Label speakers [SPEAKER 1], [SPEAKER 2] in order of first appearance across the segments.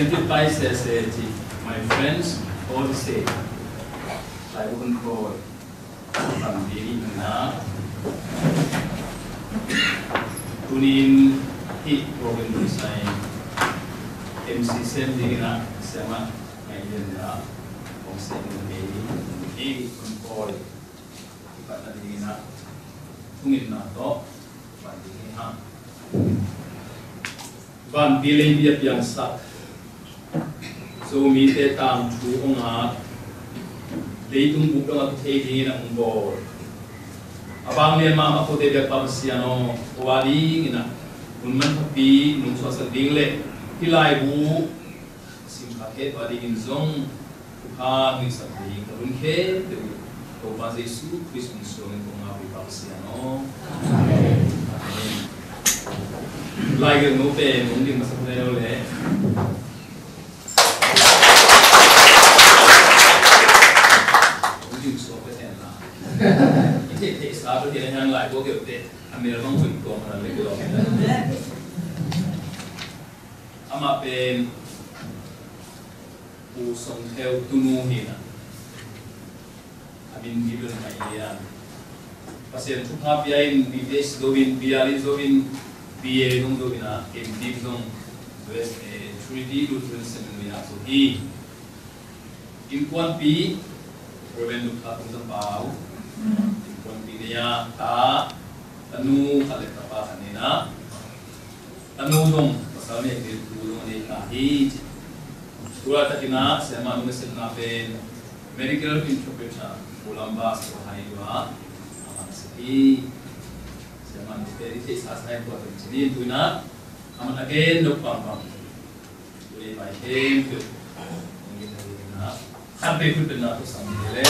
[SPEAKER 1] identify as a, my friends all the same. I wouldn't call family now. kunin hit program dun MC Sam di sama ngayon na kung sa inyo baby hindi kung call. Ipat na na tungin na to pati ha Van Biap yang sak te di na umbo abang le ma ma ko te bek pam si ano wali ngina un man papi nung so sa ding le hilai bu sim ka ke wali ngin zong ha ngi sa ding ka un ke de ko pa jesu christ un so ngi ko nga bi pam si ano amen. Lai ge về, pe đi mà sắp sa le le ಸಾಕು ತೆಲಂಗಾಣ mình ಆಮೇಲೆ ಮಂಗು ಇಟ್ಕೊಂಡು mà ಪೇನ್ u sống theo tu nu hiền anh mình đi bên này Bác sĩ chúc hap ya in đi des dovin biali dovin bie nong dovin à em đi nong west e three d lu three seven ya so hi in quan pi rồi bên lúc hap cũng rất bao kontinia ta tanu kalau ta pa hanina tanu dong pasalnya ni di dulu ni tahi sura ta kina sema nu se na pe medical interpretation bulan so hai dua. Aman si sema ni peri ti sa sai ko ni ni tu na aman again dok pam pam we by him
[SPEAKER 2] to ni na khabe ku na to samele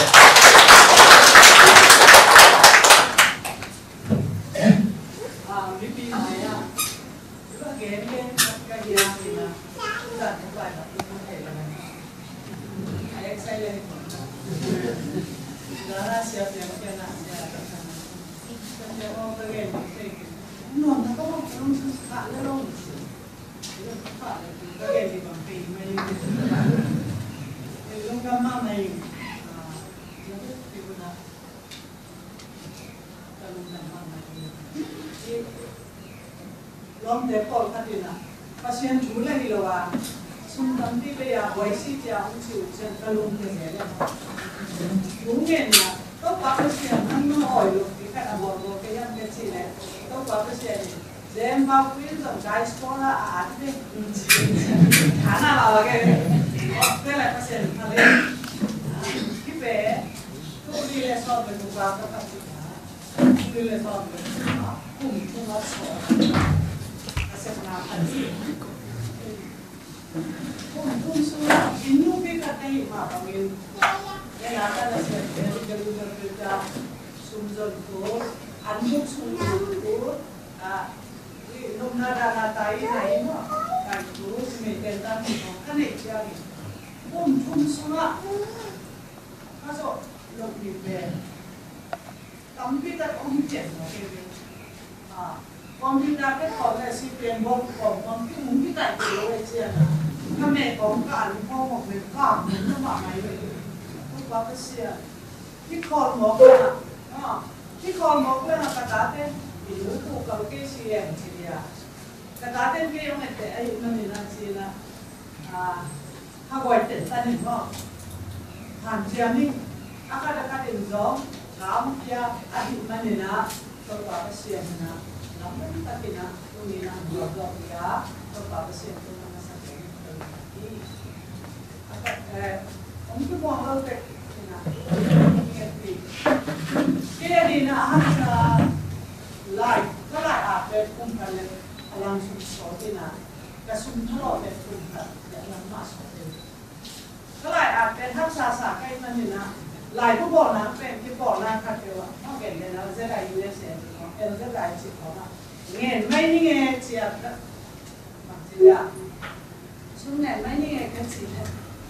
[SPEAKER 2] Sumne, meni je kad si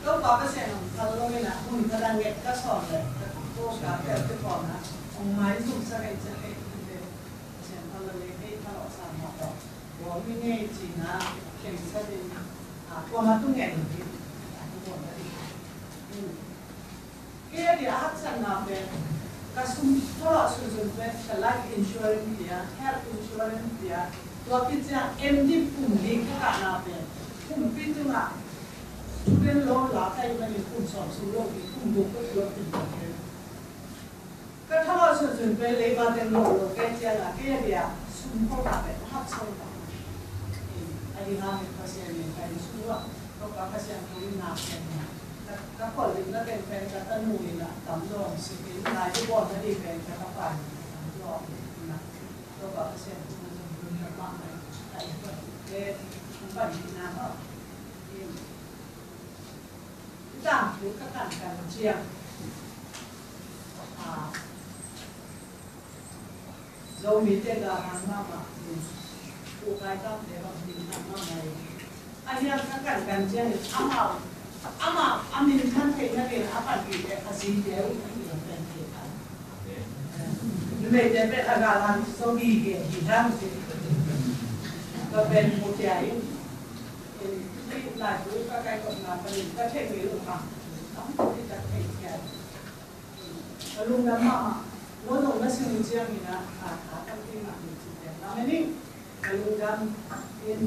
[SPEAKER 2] ก็ควาเป็นเสียงของเขาตรงนี้นะหุ่นพลังเงินก็สอนเลยพวกกับแต่ก่อนนะองไม้สุดสเร็จจะเห็นเดียเสียงพลังเงินให้ตลอดสามหอกหัวไม่แน่จริงนะเข่งสติอะตัวมาตุ้งเงินทุกคนเลยเกี่ยวกับอักษรนาเป็น kasum tolak sözüm ve life insurance diye, health insurance diye. Dolayısıyla MD pun link kakak nabe. Pun pituna student loan Lakha even school subsidy school book को लोग 그 타마스 준비 레바된 로로 깨지나 깨야 순포가베 합성다 아리나미 파시엔이 빨리 수와 또 가파시엔 우리 나세나 그 콜린나 벤벤 자타 누이나 담로 시기 나이 보다 디벤 자타 파니 담로 나 또가 파시엔 우리 좀 그런 거 많아 아이 그 빨리 나가 ti na me ni ka lu dan in ông cần gì có cho nên là ông cần gì nó là ông cần gì để nó phải ông cần gì để mà luôn cái mà chú này nè chính thức phải để một sự thật sự à cầu khát nó mà sáng kêu cầu khát cái sự là gì à chính thức để phụ để tôi mà cái sự nó này cái लागू का काय करणार पण एकदा ते वेळ होता ลุงน้ำมาว่าหนูไม่ชินเจียมีนะอาขาตั้งที่มาหนูจีเดียนะไม่นี่ลุงดำเป็น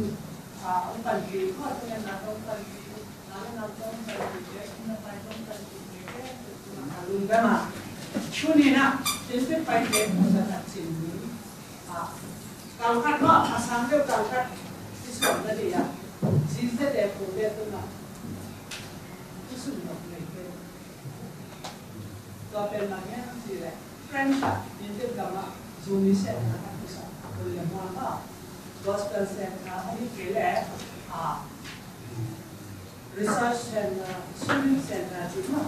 [SPEAKER 2] อ่าองค์ปันดีข้อที่นั่นองค์ปันดีนั่นนั่
[SPEAKER 1] ต้องปันดีเด็กนั่ไปต้องปันดีเด็กลุง
[SPEAKER 3] ดำช่วงนี้นะจะเป็ไปเด็กภาษาตัดสินนี้อ่าการคัดว่าภาษาเกการคัดที่สองนั่นเอง Dizer é poder do nada. Isso não é La permanência é franca, intercala, zunice, na cabeça, olha, mata, gospel center, ali que ele é a research center, swimming center, de uma,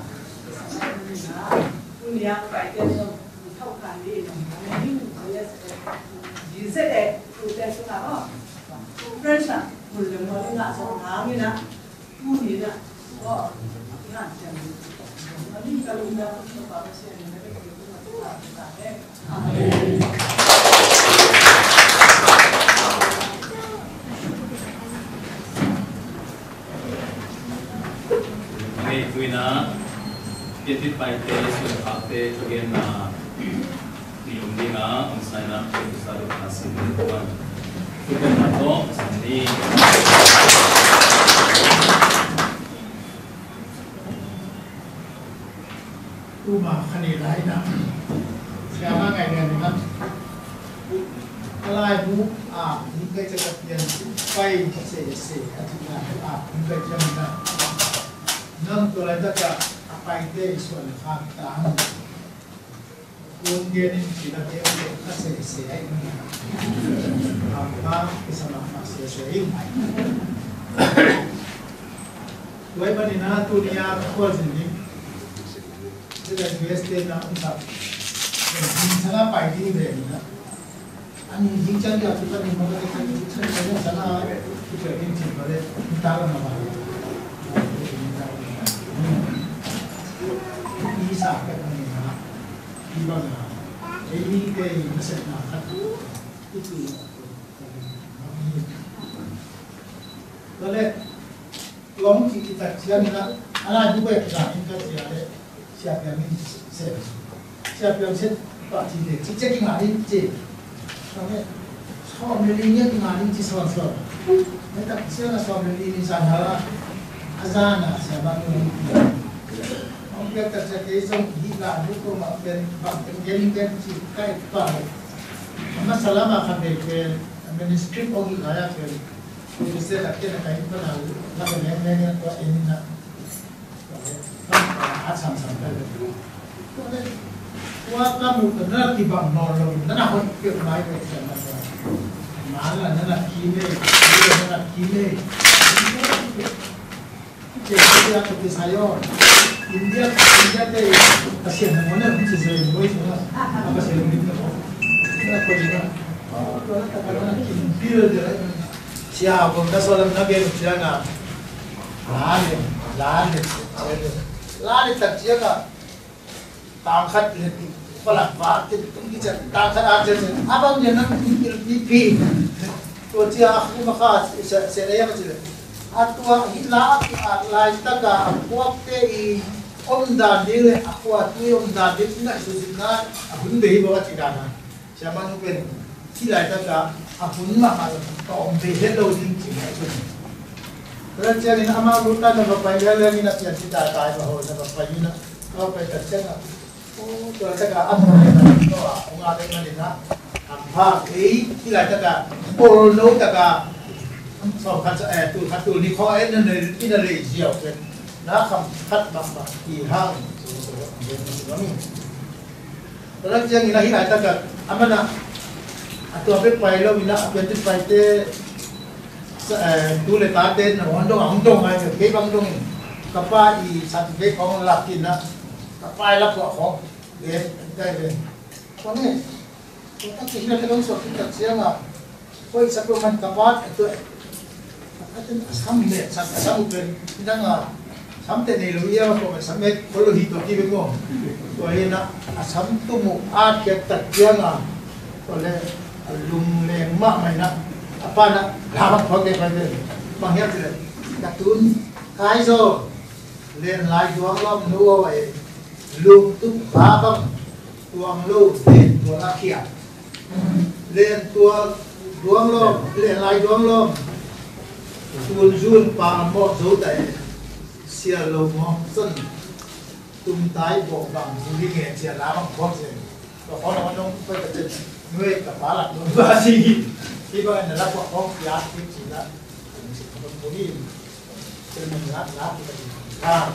[SPEAKER 3] essa menina, unia, vai ter um tal caminho, um caminho, conhece, dizer é poder do nada, ó, franca, คุณยังมาได้หน้าสองทางนี่นะผู้นี้ก็งานจังมันนี่กรุณาที่มาเสียนะได้เกี่ยวกับว่างๆเนี่ยไม่คุยนะเดี๋ยวที่ไปเตะส่วนพักเตะเกณฑ์นะนิยมดีนะองศานะเป็นสารุปนาสิบวัน คืเป็นโต๊ะสันดีผู้มาคดีร้านะแกว่าไงเนี่ยนะครับลายผู้อาบนี้ก็จะเปลี่ยนไปเสียเสียทุกอย่างอาบนี้ก็จะมีนะนั่นตัวอะไรก็จะไปได้ส่วนภาคกลาง Kuongea inapelekwa asese hapa kisama masese hii waiba ni natu ni ya kozini sila investe na usap sana paiding ready na ani hinchan ke apuka ni mata ke kan hinchan ke sana kucha hinchan pare tala na pare isa ka Kumbaga, eh, hindi ko eh, masaya na ako. Ito yun ako. Bale, long kita siya nila, ala di ko yung kain ka siya le, siya pa yung set, siya pa yung set, pa si le, si check nga rin si, kami, sa pamilya niya nga rin si sa sa, neta siya na sa pamilya niya sa hala, azana siya ba yung amplekatsakeizon hilanuko bakterialidenti ka etpare ama salama khabeke ministry ko hilaya ke जिससे लगते ना कहीं पर ना ना लेन देन या कोई एनी ना आज हम संकल्प तो ने वो आपका मुकदमा की बात नॉर्मल ना ना हो के बनाए हुए चलना माला ना ना कीले ना ना कीले 这实际上是第三幺二。人家人家在他写的，我那不是我也写了，那个写的没那么好，那可以了。啊，那那那那，比如的，像我们那时候那边这样啊，哪里哪里，哪里特这个，当看的。فلان فاتل تنجز تاخر أجز أبغى جنب يلبي في توجيه أخو مخاس سنة يمزل tất cả các anh là cái cái nào cái mình chỉ biết mà hay em chỉ cần em thể rồiเลยอามันอักว่าอักว่าตัวกินเกี่ยวอะไรเลยตัวว่าตัวละตัวว่าตัวละสิเดี๋ย so khat sa tu khat tu ni kho en ne ni na re jiao ken na kham khat bang bang ki hang so so ngen ni so ni rak jang ina hi ai ta ka amana atu ape pai lo mina ape tu pai te tu le ta te na hon dong hong dong ai ke bang dong kapa i sat ve khong lak ki na kapa la ko kho ye dai ve ko ne ko ta ki na te kong so ki ta siang a ko i sa ko man kapa tu 하여튼 삼대, 삼삼우편 이나가 삼대 내로 이어가면 삼에 걸로 히도 기베고, 또 해나 삼도 뭐 아,겠다, 기양아. 원래 lumle ma mai na apa na lama phok de pa de bang hiap de da tun kai zo lên lại đua lom nua vậy lùm tung phá băng tuồng lù lên tuồng ác lên tua đuông lom lên lại đuông lom tuôn run ba mọ dấu tại xia lâu mọ sân. Tung tái bộ bằng dù đi nghề xia lá bằng bóp gì và khó nói nông phải tập trận người cả phá lạc nông và gì khi coi là lá quả bóp giá thì chỉ là một bốn nghìn cho mình lá lá thì à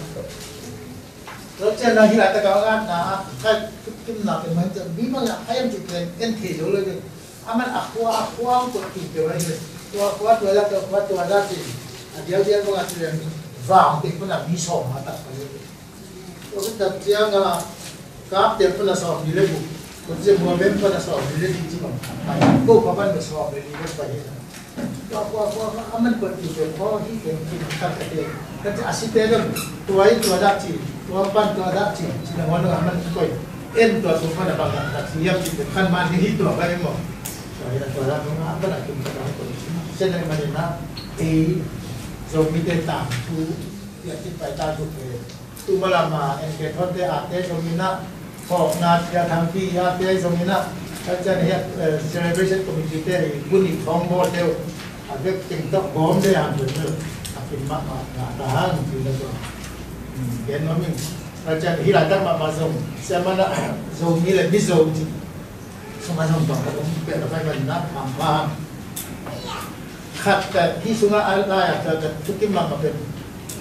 [SPEAKER 3] rất chân là khi lại ta có gan là cái cái nào thì mình chuẩn bị mà là hay em chỉ cần em thể hiểu lên được. À mà aqua aqua cũng tìm hiểu ra được watu walaka watu walake adiaudi yango atira var te kuna biso mata pale okita tianga ka te kuna sa bilego kotse mo mem kuna sa bilego tima ko papa no sa bilego pale wa wa wa aman ko ti te ko hi te ti ka te ka te asite no tuai tu adapti tuan pan tu adapti sina wano aman ko en tu asofana bangga tak siap kan mandi hitu apa saya apa Chennai மணினா எய் rồi mình tên tạm chú tiện chính phải ta dục về. Tu mà làm mà em kể thoát tế ạt tế rồi mình ạ họ ngạt ra thằng phi ạt tế rồi mình ạ các chân hiện celebration committee tế thì quân hình phong mô theo à biết tình tốc gốm để làm được nữa à phim mạng mà ngã đá hàng là rồi đến nó mình. Các chân là các bạn mà dùng xem mà đã như là biết dùng chứ. Không phải dùng tổng biết là phải mình đã làm ba 갔다 기수가 알아야 듣기만 하면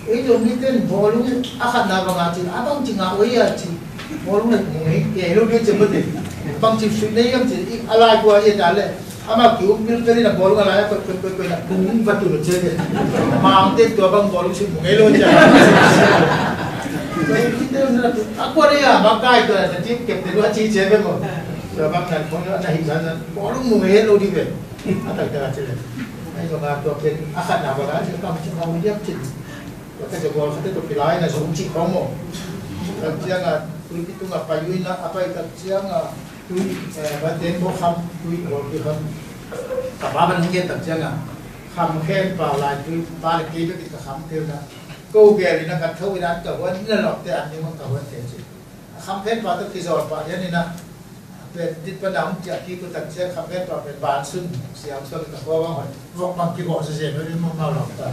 [SPEAKER 3] 이좀 밑에는 모르는 아까 나가가지 아방지가 어야지 모르는 뭐니 예로게 저번에 방집 수네 양지 알아고 예 달래 아마 기운 빌거리나 모르가 나야 그그그나 공인 받으러 제게 마음대 또방 모르시 뭐해로 자 그때는 딱거래야 막가이 거야 집 캡들 같이 제베 뭐 저방 날 보면 나 희자는 모르는 뭐해로 리베 아딱 내가 제래 ำแค่ปลาลายคือปลากีก็ติดกับคำเท่านั้นกูแกนี่นะกันเท่านั้นกับว่านี่หรอกแต่อันนี้มันกับว่าเท่จริงคำแค่ปลาต้องที่สอนปลา เป็นดิปดังจากที่กูตัดเชื่อคำแค่ตอนเป็นบานซึ่งเสียงซึ่งแต่ว่าว่าหอนว่าบางกีบอกเสียงไม่ได้มองมาหลอกแต่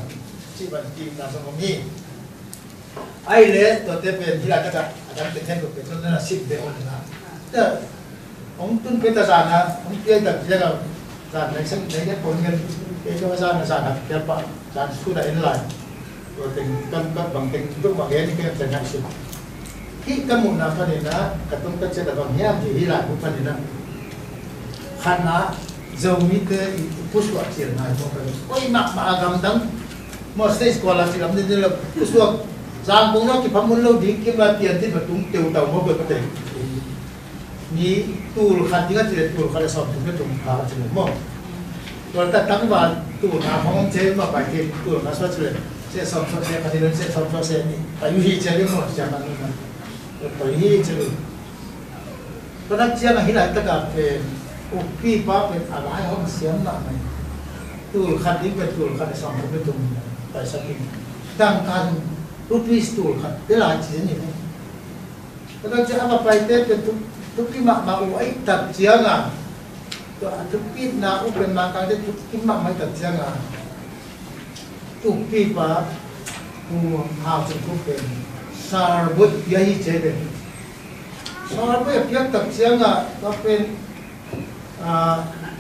[SPEAKER 3] ที่บันทีนามสมนี้ไอ้เล่ตัวเต็มเป็นที่เราจะกับอาจารย์เป็นเช่นกัวเป็นต้นนั้นสิบเดือนนะแต่ของตุนเป็นตาสานะผมเกี่ยวกับเรื่องสารในสักในเแค่ผลเงินเกวกับสารในสารนะเกี่ยวกับสารสู้ได้เอ็นไลตัวเต็งกันกับบางเต็งทุกบางเอ็นเกี่ยวกับสารสุด ki kamu na panena katum ka cheda bang hiam ji hila bu panena khana zaumi te pushwa chir na to ka koi mak ma agam dang mo sei skola chi lam de de pushwa zang bung ki phamun lo ding ki ba tian ti batum tau taw mo ba te ni tul khan kan, ti ga chire tul khala sob tu ke tum kha chire mo tor ta tang ba tu na phong che ma ba ke tu na so chire se som so se ka ti se som so se ni. Ta yu hi mo cha ma ni ตูลครับเวลาจีนนี่ก็ต้องจะเอามาไปเต้เป็นทุกทุกที่มามาไว้ตัดเจียงอ่ะตัวทุกปีนาอุเป็นมาการที่ทุกที่มาไม่ตัดเจียงอ่ะทุกปีว่าผู้หาจะทุกเป็นสารบุตรยัยเจเดสารบุตรยักตัดเจียงอ่ะก็เป็นอ่า Lieutenant Colonel Boni na mampi bakala mampi bala ini sahabat dengan mari azan nangom te sai thau ki ki me don te sai thau ka sa ki se mo ko le sa la ma kala ya kata sahabat ngai ka ti le to ten lai ma ko ko yan ba ti ya mong chi na usia ya ba wi lai a su pa da kala ki na sahabat ma aga ki sai na ya ga mampi ban sai thau ka sa ki ka ti le oh chi na sahabat aga no ai mo บางที sarbuit yahi chebe sarbuit pyak tak sianga tapin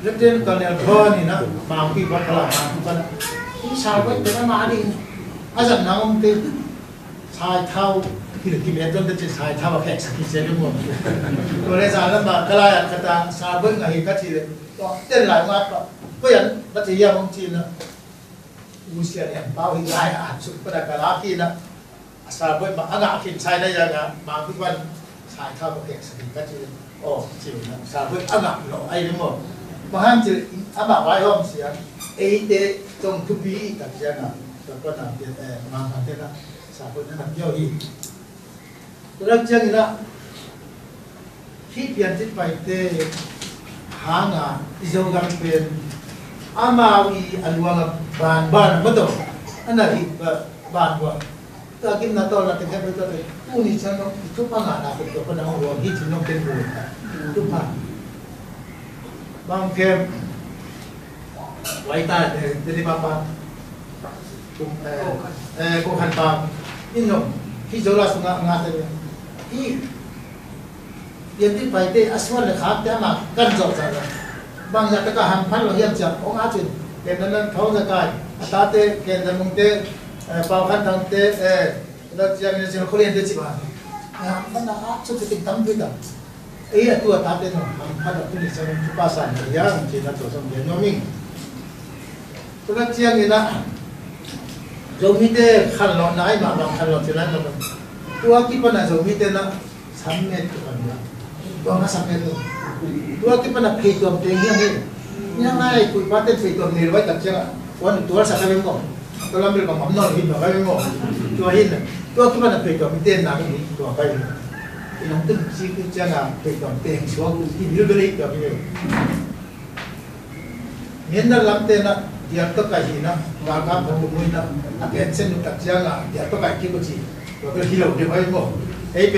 [SPEAKER 3] Lieutenant Colonel Burney na bangki bakala bangki bala ini sarbuit pena mari azan nangom te sai thau thì khi bé tôi chỉ sai thao và khẹt thì sẽ được một tôi lấy giá là mà cái là cái ta sa bước ngày các chị đấy tên lại ngoan đó. Với anh bắt chị em không chị nữa. U sẽ em bao hình lại áp dụng cái là cái lá kia nữa sa boi ma aga kim sai da ya na ma ku ban sai tha ko ke sai ka chi o chi na sa boi aga lo ai mo ma han chi aba wai hom si ya e de tong tu bi ta ja na ta ko na bi e ma ka te na sa boi na yo hi ra chang na khi pian chit pai te ha nga i zo ga pen ama wi alwa ban ban ma do ana hi ban ban tôi kim na tôi là tình cảm to te u ni cha no tu pa nga na to pa na ho gi chi no ken bu tu pa bang ke wai ta de de ni pa pa kum eh ko han pa in no ki zo la su nga nga te i yen ti pai te aswa le kha te ma kan zo cha la bang ya ta ka han phan lo yam cha ông a chin ken nan nan thau za kai ta te ken da mung te pa khan thang te eh da chiang ni sin kholian te chi ba ah man na a chu te tam tu da ấy là tua ta tên là phát động cái lịch sử chúng ta sản thì giá chỉ là tổ trong biển nhóm mình. Tôi đã chia người ta giống như thế khăn lọ nãy mà bằng khăn lọ thì lại mà tua cái phần này giống như thế nó sắm cái phần đó. Tua nó sắm mét rồi tua cái phần này phi tuồng tiền như thế. Như này cùi phát tên phi tuồng này vậy tập chưa quan tua sắm cái mỏ tôi làm việc bằng mắm nồi hình vào cái mỏ tua hình tua cái này phi tuồng tiền nào cái gì? Tua cái ilang tu si ku cha nga pe tom te so ku ki bil bil ka bi mien da lam te na dia to ka hi na wa ka pa mu mu na a sen nu tak cha nga dia to ka ki ku chi ko ke hi lo de bai mo ei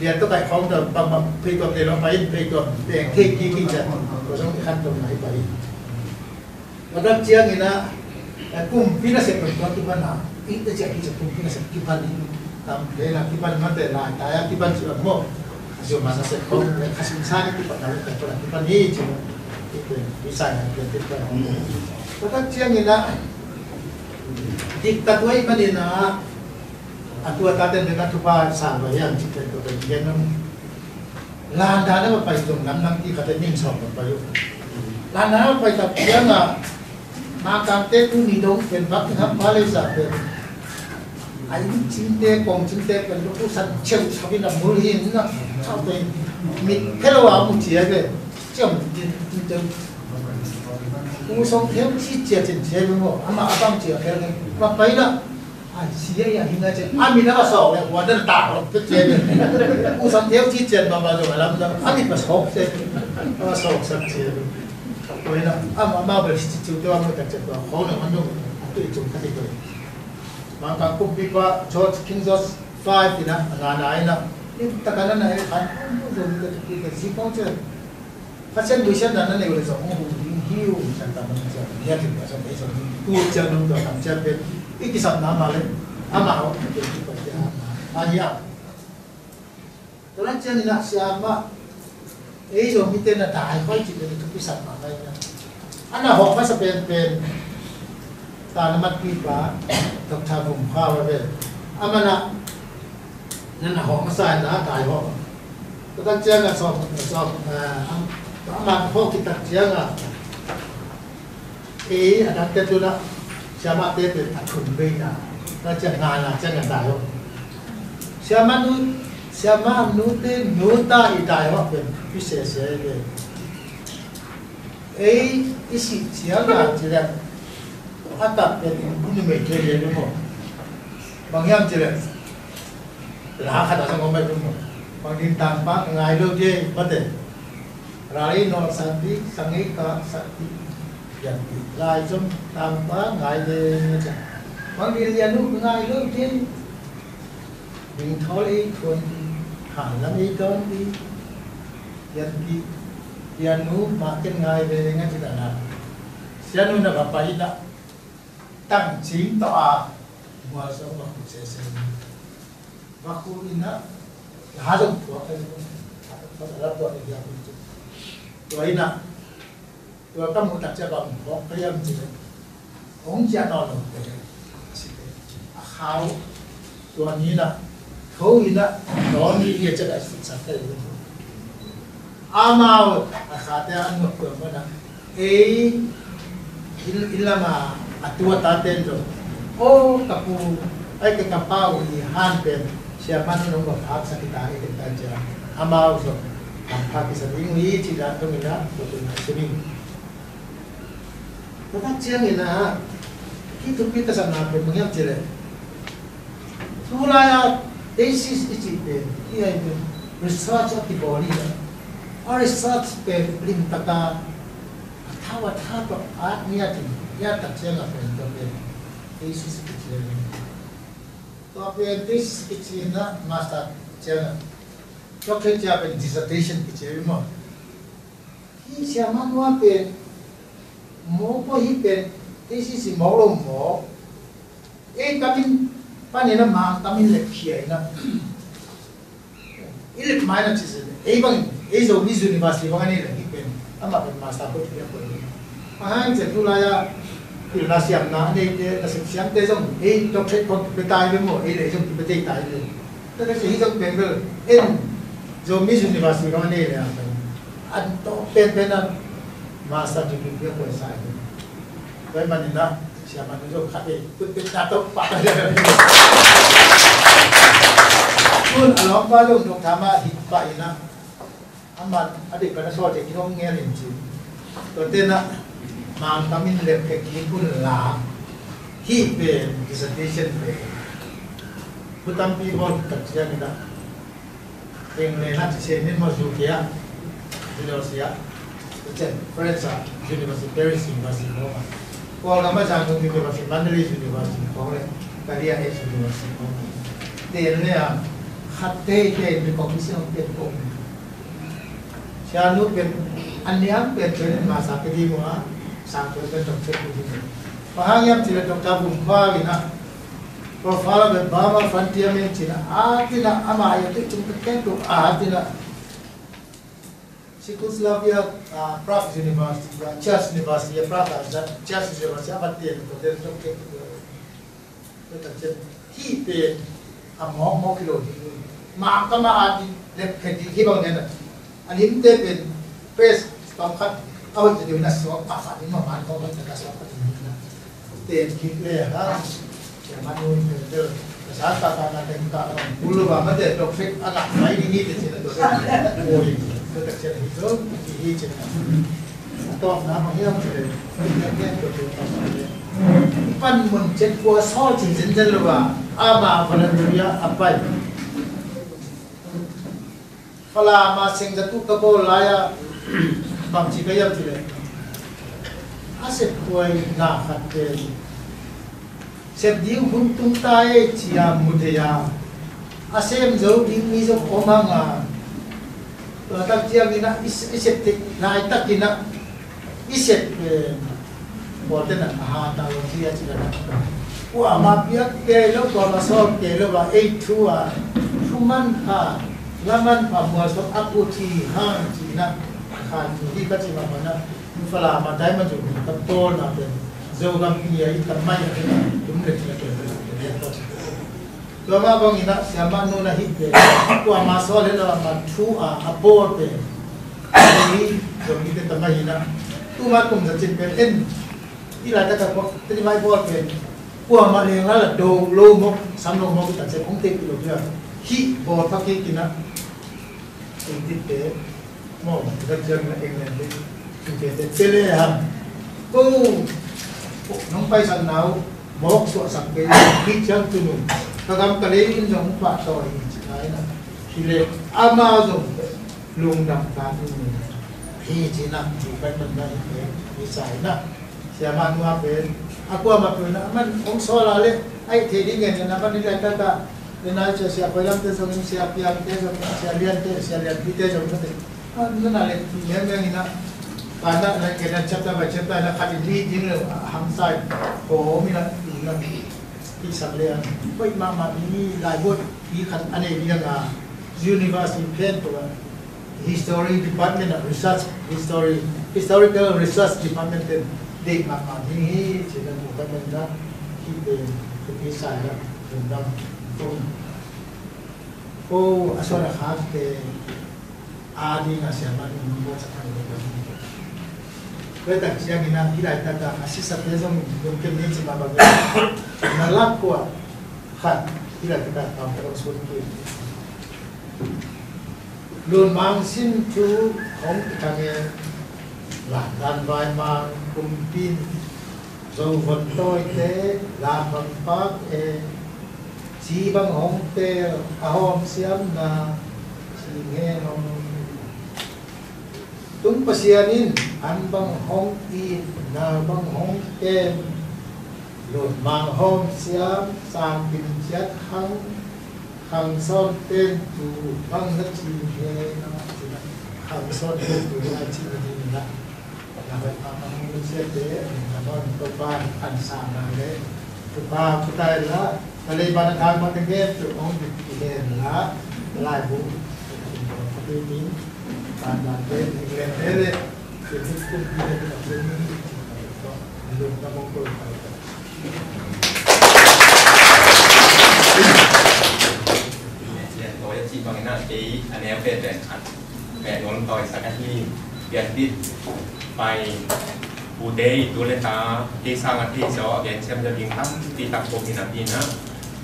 [SPEAKER 3] dia to ka khong da pa ma pe tom te lo pai pe tom te ke ki ki cha ko so khan tom nai pai wa da chia ngi na kumpila se pertua kiban na ita si aki sa kumpila sa kiban ni tam lela kiban mate la taya kiban sura mo kasi umasa se kong kasi sana kiban na wala kiban kiban ni cuma itu kita tahu. Tetapi yang ila diktatwa iba din na atua taten din natupa sa bayan kita ko ba yan ng landa na pa istong nam nang ikatanim sa papayo. Landa na pa na pa tung nam nam ki ka te ning so pa yo lan na pa ta te tu ni dong pen bak ha pa le sa pe anh chính tế cùng chính tế cần lúc sẵn chiều sau khi là mưa hiền nó sau đây mình cái đâu áo một chia về chồng tiền tiền theo chi chia tiền chia với mo ama abang chia theo cái và bây đó ai, xí ấy à, hình như thế anh mình đã sổ này. Quả cái theo chi tiền mà mà rồi làm sao anh mình mà sổ thế mà sổ sắp chia đó ama mà về chi chịu cho anh một cái chuyện đó khó nữa anh đâu tôi chụp cái gì maka kumpi pa George King George 5 ina ngana ina in takana na e khan zo mi ka ki ka si pau che fachen mission na na ne wale zo mo hi u chan ta na cha ya ki pa sa me so tu cha no do kam cha pe i ki sa na ma le ama ho ki pa ya ma ya to lan cha ni na sia ma e zo mi te na ta ai khoi chi le tu pi sa ma kai na ana ho ma sa pen pen ตาลมัดปีปาตกชาผมข้าวไปอามานะนั่นหอมสายนะตายหอมก็ตั้งเจ้าอ่ะสอบสอบอ่าอามาพวกที่ตัดเจ้าอ่ะเอ๋อันนั้นเต็มตัวละเชื่อมา เต็มเป็นถุนเบีนะแล้วจะงานอ่ะจะงานตายหรอเชื่อมานู้เชื่อมานู้เต็ม ವಿಶೇಷ ấy isi tia na jira ata pe ni bunu me je je ni mo bang yam jira la kha xong sang me ni mo bang din tam pa ngai lo je bate rai no santi sangi ka santi yang ti lai jom tam pa ngai le ni ja bang din ya nu ngai lo je ding thol ei thon ti ha lam ei don ti yanti yanu makin ngay về ngai chỉ cần nào yanu nó gặp phải đó tăng chín tọa mua sống và cũng sẽ sinh và ina há dụng của cái gì có thể là của cái gì tuổi ina tuổi các một đặc chế bằng có cái âm gì đấy ông cha nó rồi đấy khao tuổi ina khâu ina. Nó đi địa chất đại sản cái gì amau akate anu mana? Eh, Ei ilama atua tatendo o oh, kapu ai ay kakapau ni hanpen siya man nung mapahak sa kita ay tanja amau so ang pakis at yung yi chida tong ina tutu na sini. Bukan siang ina itu kita sana pun mengyap jele Suraya tesis itu, iya itu research of the body. 어리스트 때 브링 따다 타와 타도 아 니야티 야타 제가 벤도베 데이시스 키치레 또 앞에 데이시스 키치나 마스터 제가 저게 제가 디서테이션 키치레 뭐 이샤만 와페 모포 히페 데이시스 모로 모 에이 까민 파네나 마 까민 레피에나 일립 마이너스 에이방 에이저 니즈 유니버시티 방안에 이벤 아마 벤 마스터 코 티야 코 아한 제 둘라야 일나시암 나네 이제 나시암 대좀 에이 독체 코 베타이 뭐 에이 좀 베타이 타이 그래서 이좀 벤글 엔 조미즈 유니버시티 방안에 이야 안또 벤벤한 마스터 디그리 코 사이 vậy mà nhìn đó siapa nunjuk kaki putih atau pak kun along balong dong thama hit pa ina aman adik pada so te kong ngerin ji to tena mang tamin lep ke ki kun la hi pe dissertation pe putam pi bon tak sia kita teng le na se ni ma su ke ya dilo sia chen prensa university paris university no ma ko la ma sa ngi university mandalay university ko le career university ko te ne ya hatte ke be commission sianu pe aniam pe chen ma di mo a sa ke tira tok ta bum na ko fala be ba ma tira na ama ya te chung ke to na Czechoslovakia uh, University, University, University, apa dia? Kau dia tu ke, kita cek, hipe, amok mok kilo hipe. มากก็มาอาดิเล็บเคดีที่บางเนี่ยอันนี้เต้เป็นเฟสบางคั้เอาจะดูนะสวบอาสาที่มาบ้านเขาก็จะกระสวบเต้นคิดเลยฮะเดี๋ยวมันนู่นเดินภาษาตาตาตาเต็มตาบุรุษว่ามันเด็ดตกฟิกอันหลักไหนนี่เด็ดเช่นตัวเองโอ้ยตัวเด็ดเช่นที่ตัวที่ที่เช่นต้องน้ำมาเยี่ยมเลยเนี่ยตัวเองปั้นมันเจ็ดกัวซ้อจริงๆจะรู้ว่าอาบาพลันดุริยาอับไป bạn ma sing cái số phát tiền khi về ha chỉ mà nuôi cái đó saat kata kata kita bulu banget ya topik anak bayi ini di sini di sini atau nama yang yang pan mencet kuasa cincin jalwa ama pada dunia apa na masing jatuh ke bola ya bang ya asem zo ding mi zo tak is isep tik nai tak na ha ta lo chia chi na wa ma pia ke lo ko ma so ke lo ba e thu a thuman ha laman pa mo so aku thi ha chi na. Khan hi ka chi ma na. Fala ma dai ma ju ta to na pe. Zo gam pi ai ta mai na dum le chi na ke to ma bong ina siama no na hi pe. Ko ma so le na ma thu a a por pe. Ni zo mi te ta mai na. Tu ma kum za chin pe en. Ila ta ka ko te mai bo pe. Ko ma le nga la do lo mo, sam lo mo ta se kong te ki lo ya hi bo ta ke kina en ti pe mo ga jan na eng le ke te te le ha ko nong pai san nau mok so sak ke ki chang tu nu ka gam ka le in jong pa to hi ai na ki le ama zo lung dam ka tu nu hi chi na chi pai man na ke ni sai na sia man wa pe aku ama tu na man ong so la le ai the ding ngen na man ni ta ta ni na cha sia pa lam te so ni sia pi am te so sia lian te sia lian thế, te so ah, te an na le ti ngen ngen na pa na na ke na chapta ba chapta na khat li ding le ham sai ko mi na na ti sa le an koi ma ma ni lai bot pi khat ane ni nga university pen to history department of research history historical research department then they ma ma ni hi chi na mu ka men da ki pe ki pi sa dum dam to ko asora khat ke a di nga sia ma ni mo sa kan ni Kaya tak siya gina hilay a asis sa pesong yung kemien si Baba Nalak ko khat hilay tata tam pero sun ko luôn mang xin chú không thằng nghe là đàn vai mang cùng tin dầu vật tôi thế là bằng phát e chỉ bằng hồng tê à hồng xiêm na chỉ nghe hồng tung pasianin an bang hong i na bang hong kem lột mang hong xiêm sang bình chết hăng. Hàng son, tên tu băng đất chi nghe hàng son, tên tu là chi nghe na là vậy bằng mà mình sẽ thế là con tôi ba an sang na đấy tôi ba đây cái là Kalau ibarat agama negeri tu orang dipilihlah lagu ini pada negeri negeri jadi tu kita
[SPEAKER 4] dapat ini belum tahu kalau Jadi, ini apa yang dan orang tahu sangat ini. Jadi, baik. ูเดย์ดูเลตาที่สร้างอาทิตย์เจาะเบียนเชมจะยิงตั้งตีตักโกมินาทีนะ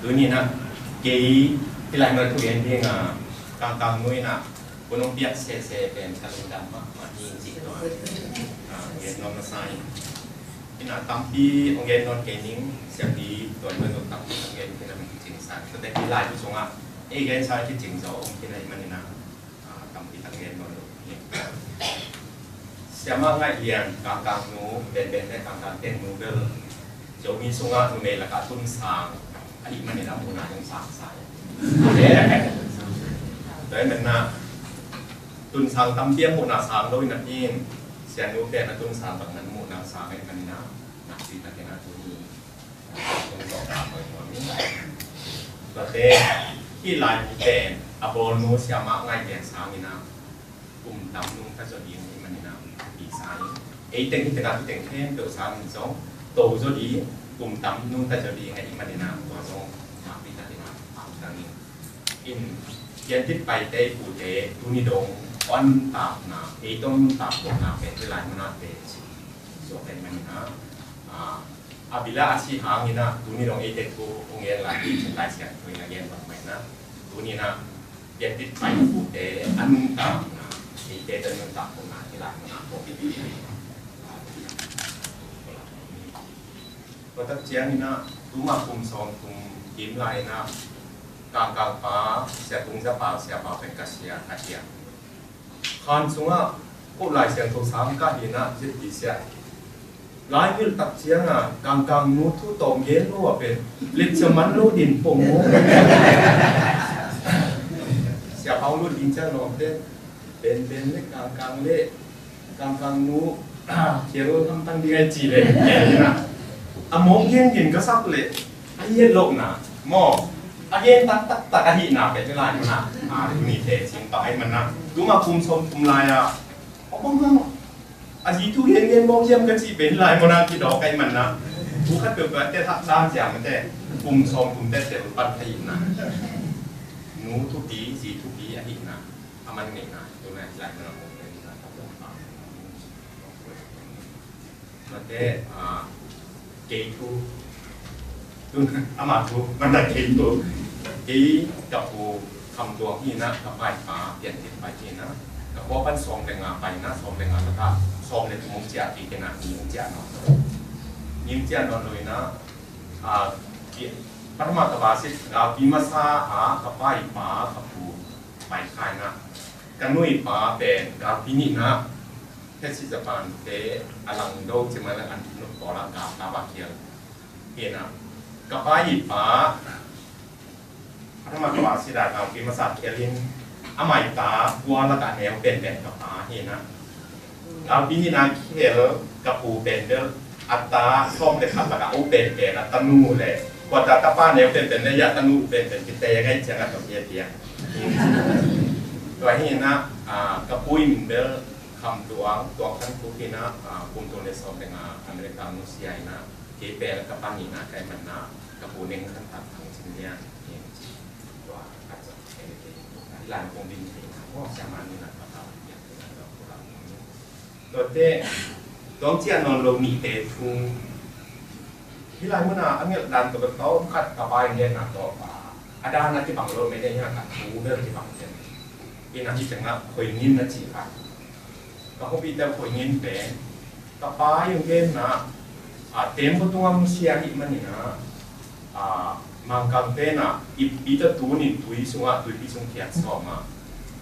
[SPEAKER 4] đương nhiên là cái cái lại mà thực hiện thì là càng càng nuôi là của nó biết xe xe bên thằng đam mà mà nhìn gì đó à nghe nó mà sai. Cái là tâm đi ông nghe nó cái nín xe đi rồi mới được tâm ông nghe cái là mình chỉnh sai cho nên cái lại cái xuống à ấy cái sai cái chỉnh rõ ông, cái này mà nên là tâm đi thằng nghe nó được. Xem mà ngay yên càng càng nó bên bên này càng càng tên nó được giống như xuống à nó này là cả tung sáng. 今になもう何งสาえ。だいぶแ。ต่เนี่ยนะตุนสางตั้มเตี้ยมูนาสามด้วยนักยิ่งเสียงรู้แก่นตุนสางแบบนั้นมูนาสามในกันน้ะนักสีนักนาตุนีตุนสองสามไปยวันนี้ประเทศที่ลายแต่อโบนูเสียมากง่ายแก่สามนี่นะกลุ่มดำนุ่งข้าจะดีนี่มันนี่นะอีสานไอ้เต็งที่ตะการที่เต็งแค่เดือดสามหนึ่สองโตจะดี กลุ่มดำนุ่งก็จะดีไงอีมันนี่นะตัวสองมาปีตัดนะตามทางนี้อินเย็นที่ไปเตะปูเตะดูนิดงอ่อนตาบนะเอต้นตาบกนาเป็นที่ลายมันนาเป็นส่วนเป็น ก็ตัดเชียน่นะตุมาคุมสองคุมยิ้มไรนะกากาปาเสียตุงจะป่าเสียป่าเป็นกษียากษียคันสุงอะกูหลายเสียงโทสามก็เห็นนะจิตดีเสียหลายวิลตัดเชียงอะกางกางนู้ทุตองเย็นรู้ว่าเป็นลิชมันรู้ดินปงเสียเขารู้ดินเจ้าหลอกเต้นเป็นเป็นเล็กกางกางเล็กกางกางนู้เขียรู้ทำตั้งดีไอจีเลยเนี่ยนะ อะมองเย็นเย็นก็ซักเลยไอเย็นลกนะหม้ออะเย็นตักตักตักอาทินะเป็นเวลาอยู่นะอ่ามีเทชิงต่อให้มันนะดูมาคุมชมคุมลายอะอ๋อบ้างบ้างอาทิตย์ทุเรียนเรียนมองเยี่ยมกันสิเป็นลายมนาที่ดอกไก่มันนะผู้คัดเกิดแต่ทักษะเสียงมันแต่กลุ่มซองกลุ่มแต่เสียปัดขยินนะหนูทุกปีสีทุกปีอาทินะอามันเง่ายนะตัวนั้นลายมันผมเป็นนะครับมันแต่อ่า 给土，都阿玛土，มันได้กินตัวทีกับกูคำตัวพี่นะกับไปฟ้าเปลี่ยนเปลี่ยนไปที่นะกับว่าปั้นซองแต่งงานไปนะซอแต่งงานแล้วก็ซอในถุงเจียตีกันนะมีเจียนอนมีเจียนอนเลยนะอ่าเกี่ยปฐมกบาสิกับวิมาซาหากับฟ้ากับูไปคายนะกันนุยฟ้าเป็นกับพินินะ กลุ่มตัวในสอบเป็นอเมริกามุสยนะเกเปแล้วก็ปานีนะใครมันนะกระปุยเน่งขั้นตัดทางชิ้นเนี้ยเองตัวอาจจะเองเองหลานคงบินเองเพราะสามันนี่นะครับอย่ างที่เราพูดกันตัวเต้ต้องเจียนนอนลงมีเตทุงที่ไรมื่อน่ะอันนี้ดันตัวเขาขัดกระบายเงี้ยนะตัวอาดานะที่บังโลไม่ได้ยังกัดทูเรื่องที่บังเช่น ina hi changa khoi ngin na chi kha ka hospital ko ingin pe tapa yung gen na a tempo tuang siya himani na a mangkam pe na ita tuni tui sunga tui pi sung kiat so ma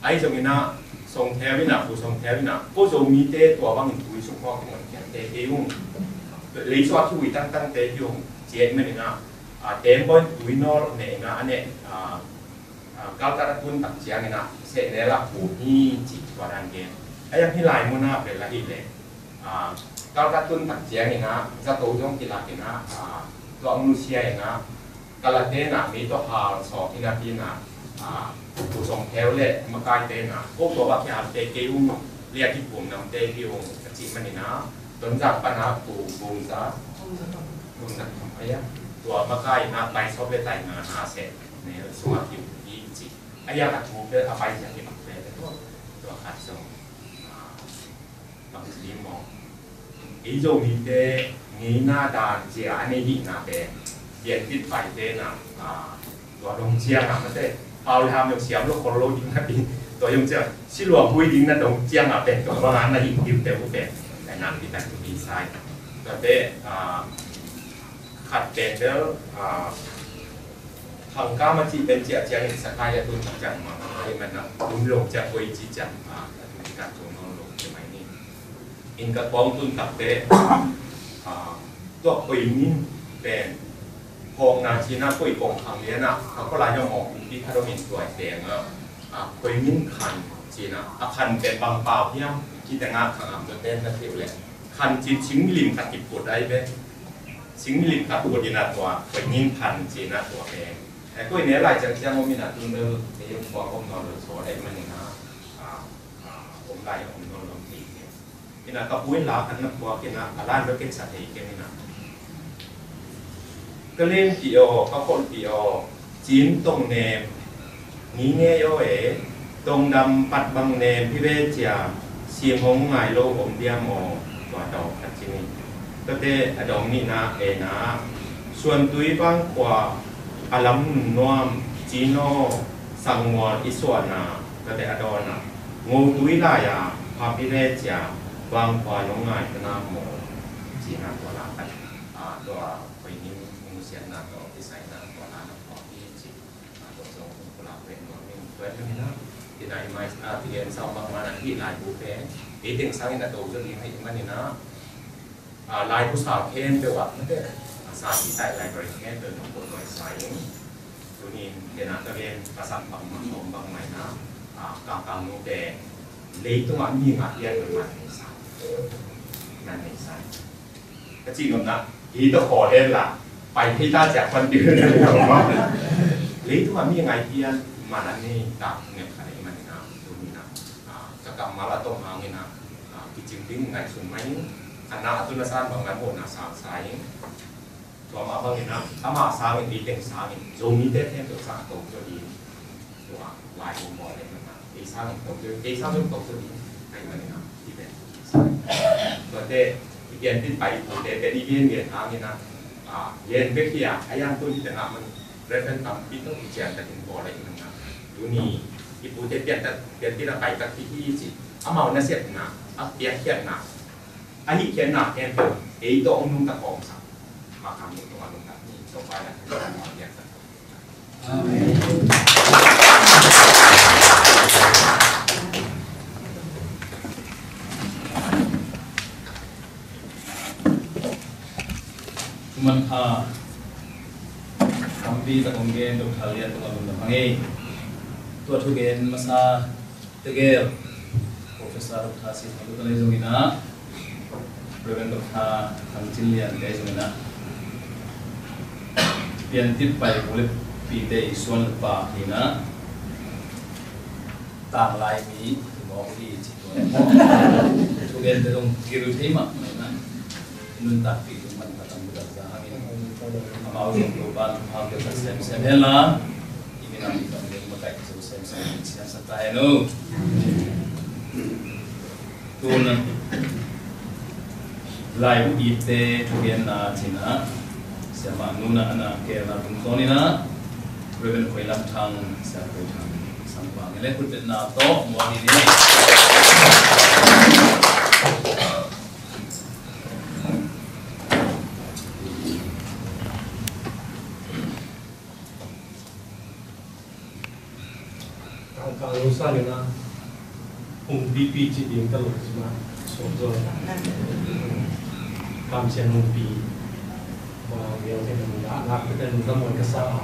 [SPEAKER 4] ai so ina song thewi na ku song thewi na ko so mi te tua bang tui sung ko kong kiat te te yung lấy so thu ủy tăng tăng te yung chết mình na a tempo tui no ne na ane a การตัดทุนตัดเสียงนะเสร็จแล้วผู้นี้จิตวารังเกณฑ์ na ra tổ trong kỳ lạc na à do ông Lucia na cái là thế na mi to hà sọ khi na pin na à phụ song theo lệ mà cái thế na cô tổ bác nhà tê kêu lia cái bùm nằm tê kêu chỉ mà này na tuấn giặc pan na phụ bùm ra bùm giặc không phảiตัวมาใกล้ 你莫，伊种伊的你那达是安尼伊那边，沿的白的那啊，我东西啊，么的，好他们想了好多人那เ，ต้นนะตัวลงเชียันเต้เองจะสิหลวงพุยดินนั่นตรงเจียงอะเป็นตัวว่างั้นนยิ่งยิ่งเต่ว่เป็นแต่นำที่แต่งตัดีไซน์แต่เป้ขัดเป็นเด้อทางก้ามาจีเป็นเจียเจียงสักกายตุนจังมาให้มันนะคุณลงจะคุยจีจังมาแล้วมีการตัว 인가 뻥툰 딱대 또 거인인 뱅 홍나 지나 거의 공항리나 갖고 라녀 먹 비타로민 또이 뱅어 아 거인인 칸 지나 아 칸เป็น 방파 피함 기대가 강함 저 땐나 티울레 칸진 징밀림 같이 보다이 뱅 징밀림 같고 보디나 또아 거인인 칸 지나 또아 뱅แต่ก็เนี้ยหลายจากที่ยังมีนาตุนเดอร์ในยุคฟอร์มนอนหรือโซ่ได้มันนะผมไล่ผมนอน kena kapuin la kan nak buat kena alan lo ken sahi kena kelin tio kakol tio chín tông nem nghĩ nghe yo e tông đầm bắt bằng nem pi ve chia xiêm hong ngài lô hom dia mò tòa đỏ cắt chi ni tơ tê à đồng ni na e na xuân túi băng quả à lắm nuam chí no sang mòn ít xuân na tơ tê à đòn na ngô túi lại à พอพิเรศจาก วางพอน้องง่ายก็น่าหมอสี่ห้าตัวลาไปตัวไปนี้มูเสียหนักเราที่ใส่หนักตัวลาหนังพอที่จิตตัวทรงตัวลาเป็นหนักไม่เพื่อนไม่ได้ที่ไหนมาอาเพียนเศร้าบางมาที่ลายบูเป้ปีถึงสร้างในตัวเรื่องนี้ให้มันนี่นะลายผู้สาวเข้มไปวัดนั่นเองสาวที่ใส่ลายบริเวณเดินของคนหน่อยใส่ตัวนี้เดี๋ยวนะตัวเยนประสานบางมันบางใหม่นะกลางกลางโนแดงเล็กตัวันี้มีงานเยอะเหมือนกัน 难免晒。那这个呢，你都好ขอ，白黑นละ丢那个嘛。你都还没爱见，马兰尼นเดือนี่ยใครมันนะดูนี่นะจะกลับมาแล้วต้องหาเงินนะกิจริงยังไงสุดไหมอันนั้นตุนสานบางงานโหนาสามสายตัวมาบางเงินนะถ้ามาสามเงินดีเต็งสามเงินโจมีเต็งเต็งตัวสามตรงจะดีตัวลายมุมมองเลยนะะดีสามเงินตัวจะดีสามเงินตัวจะดีใครมันนะ で意見ที่ไปผมเดเป็นอีเวนเงินทางนี่นะอ่าเย็นก็ขี้อะไอ้ย่างตุ้นที่แต่ละมันเรฟเฟนต่ำพี่ต้องอีเชียนแต่ถึงบ่ออะไรอีกนึงนะดูนี่ที่ปูเตียนแต่เปลี่ยนที่เราไปกับที่ที่สิเอาเมาเนี่ยเสียหนักเอาเปียกเขียนหนาอันนี้เขียนหนาแกนตัวเอ้ตัวองนุ่งตะกองสักมาคำนุ่งตรงนั้นตรงนั้นนี่ตรงไปนะตรงนั้นเนี่ยสัก มันอ่าทำดีตะองเกนตัวทะเลตุ
[SPEAKER 1] กเราตัวพังเอตัวทุเกนมาซาตะเกล professor ตัวทาสิทำตัเลยจงนะ prevent ตัวทาทำจินเลียนเด้จงนะเปลี่ยนทิศไปกูเลปีเตยส่วนป่าทีนะต่างลายมีถึงบอกที่จิตตัวทุเกนจะต้องกิรุเทียมนะนุนตักปี Amazon Global Bank का same same है ना इवन हम तो लेकिन बताए कि सब same same है इसका सत्ता है नो तो ना लाइव इते ठुकेन ना चिना सेमा नुना ना के ना तुम तो ना रेवन कोई लम थांग से कोई i
[SPEAKER 5] ang kaurusan yun na kung BPG din ka so so kam siya nung pi mga ngayon kayo nung anak ko din sa mga kasama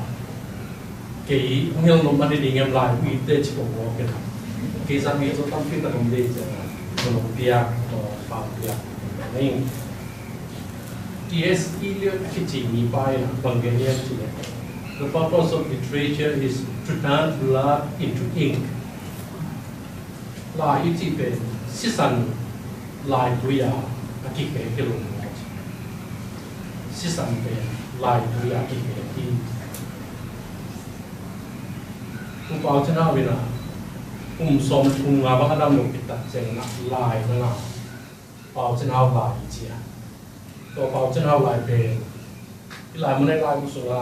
[SPEAKER 5] kay ngayon nung manilingam lang ite chiko mo ka kay sa mga so tam kita kung di siya nung piyak o pampiyak ngayon T.S. Eliot Kitty ni Pai Bangalian Chile. The purpose of literature is to turn blood into ink. 拉有几个西山拉不呀，啊几个给龙毛钱，西山的拉不呀几个的，我包在那边啦，我们说我们啊，把那า给打成那拉那那，包在那拉一家，ตัวเปาเจ้าลายเป็นที่ลายมันได้ลายกุศลา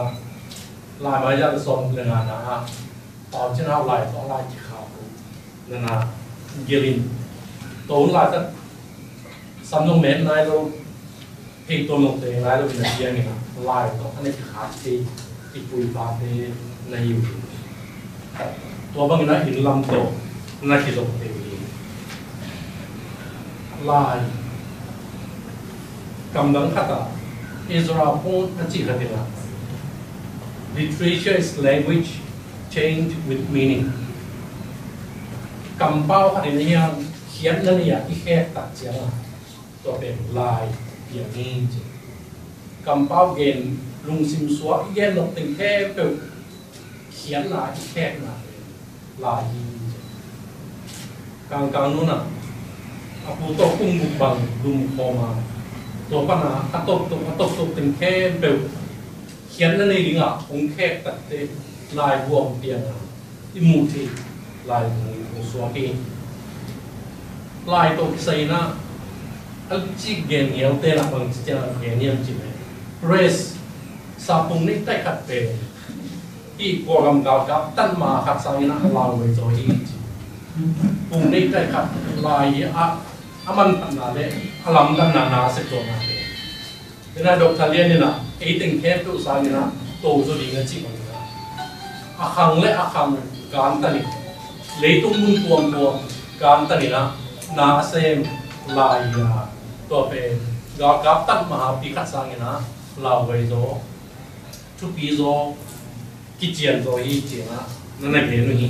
[SPEAKER 5] ลายมายาสมเำงานนะฮะเปาเจ้าลายสองลายที่ขาวนื้ะ gelin tốn lại tất sắm nông mến này đâu. Thì tốn nông tế lại đâu là này lại có anh ấy khá thì thì bùi phá thì này nhiều. Tôi bằng nó hình lâm tổ nó chỉ dùng thì lại cầm đắng là literature is language changed with meaning กำเป้าอะไรเนี่ยเขียนนั่นเนี่ยที่แค่ตัดเสียงตัวเป็นลายอย่างนี้จริงกำเป้าเกณฑ์ลุงซิมสัวเย็นลงตึงแค่เปิดเขียนลายที่แค่มาลายยิงกลางกลางนู้นอะอาปูโตกุ้งบุกบังลุงคอมา ตัวปัญหาอัตบตัวอัตบตัวตึงแค่เปิดเขียนนั่นเองอะคงแค่ตัดลายบวมเตียงอะอิมูที lại một số swaki lai to sai na al chi gen yel te la bang cha gen yem chi me res sa pung ni tai khat pe i ko lam ga ka tan ma khat sai na la we zo hi chi pung ni tai khat lai a aman tan na le alam tan na na se to na le นี่นะดอกทะเลนี่นะไอ้ตึงเทพตุสานี่นะโตสุดีเงินจิบังนะอาคังและอาคังการตันนี่ leitung mun tuam tuam kan ta ni na na sem lai ya to pe ga ga tan ma pi khat sang ni na lao wei zo chu pi zo ki chian zo hi chi na na na ge nu hi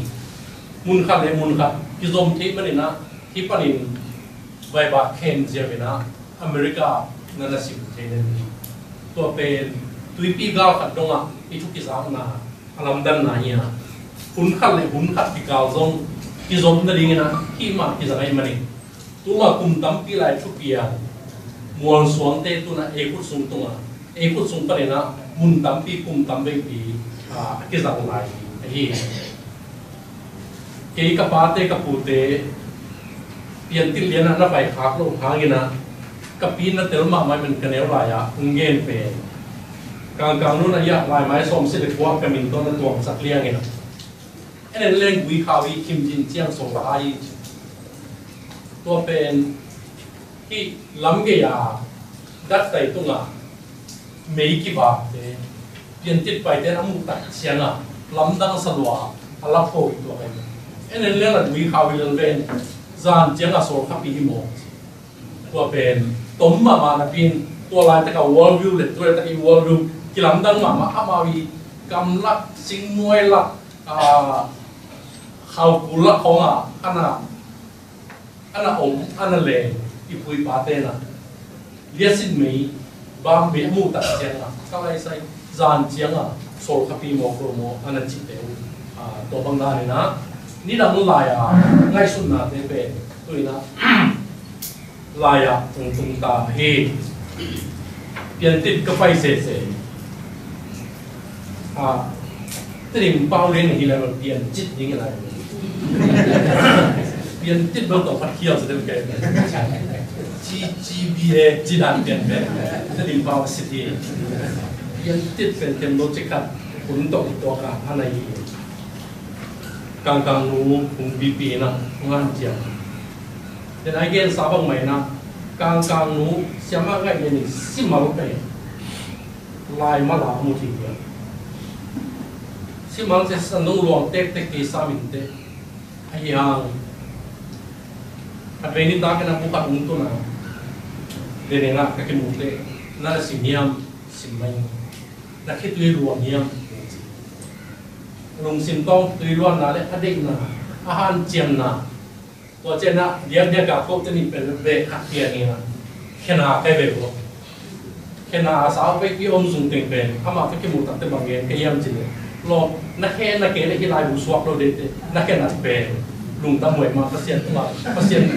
[SPEAKER 5] mun khat le mun khat ki zom thi ma ni na hi pa ni vai ba khen je ve na america na na sim the ne ni to pe tui pi ga khat donga i chu ki sang na alam dan na hi hún khát này hún khát thì cao giống. Khi giống nó đi nghe na khi mà cái rằng mà này tu mà cùng tắm pi lại chút kia muôn xuống tê tu na ekut sung tung à ekut sung pa này na muốn tắm pi cùng tắm bên pi à cái rằng lại hi cái cái ba tê cái phụ tê. Tiền tiền liền na phải khát luôn khá nghe na cái pin na tiêu mà mày mình cần eo lại à hung gen pe càng càng luôn là ya lại mai xóm sẽ được quá cái mình tôi là tuồng sắc liang nghe ไลไอ้ที่เกี่กับปาเตกับปูเตเปลี่ยนติเลียนนะไปขาโลหากินะกับปีนั้นเตลมาไม่เป็นกันแล้วไรอ่ะงเงินเป็นกลางกลางนู้นนะยะลายไม้สมสิริวัฒน์กมินต้นตัวสักเลี้ยงไงนะ anh lên quý khảo ý kim jin chiang sổ là ai tua pen ki lam ge ya dat tai tung à mấy ki ba te pian tit pai te amu ta chiang à lam dang sa lua ala po i tua kai anh lên là quý khảo ý lên pen zan chiang à sổ khắp đi mo tua pen tom ma ma na pin tua lai ta ka world view le tua ta ki world view ki lam dang ma ma ama wi cầm lắc sinh muôi lắc à khâu cú lắc không à anh à anh à ông anh à lệ ít bụi ba tên à liệt xin mỹ, bám bị mu tạt chiang à các anh say giàn chiang à sol kapi mo pro mo anh à chỉ để à tổ băng đa này ná, ní là đang lại à ngay xuân na thế về tôi na. Lại à tung tung ta he. Tiền tít cái phải sẽ sẽ à cái điểm bao lên thì là tiền chít những cái này 变电脑都发跳是对不对？G G B A G 难变变，这里包实体，变电变电脑这个滚动多卡它那一，刚刚我红 B B 呢，我按讲，现在见啥方面呢？刚刚我什么概念？什么概念？来嘛啦，目的。Simang sa sanong luang tek tek kay sa min tek ai yang at ve ni ta ke na buka ung tu na de là nga ka ke mu te na si niam si mai na ke tu luang niam lung sim tong tu luang na le adek na a han chiam na to che na dia dia ka ko te ni pe ve ka tia ni na khena ke ve bo khena sa pe ki om sung tập pen ama ke cái mu ta te lo na nake le ilai bu Swak lo de nake na pe lung ta mwe ma pasien tua pasien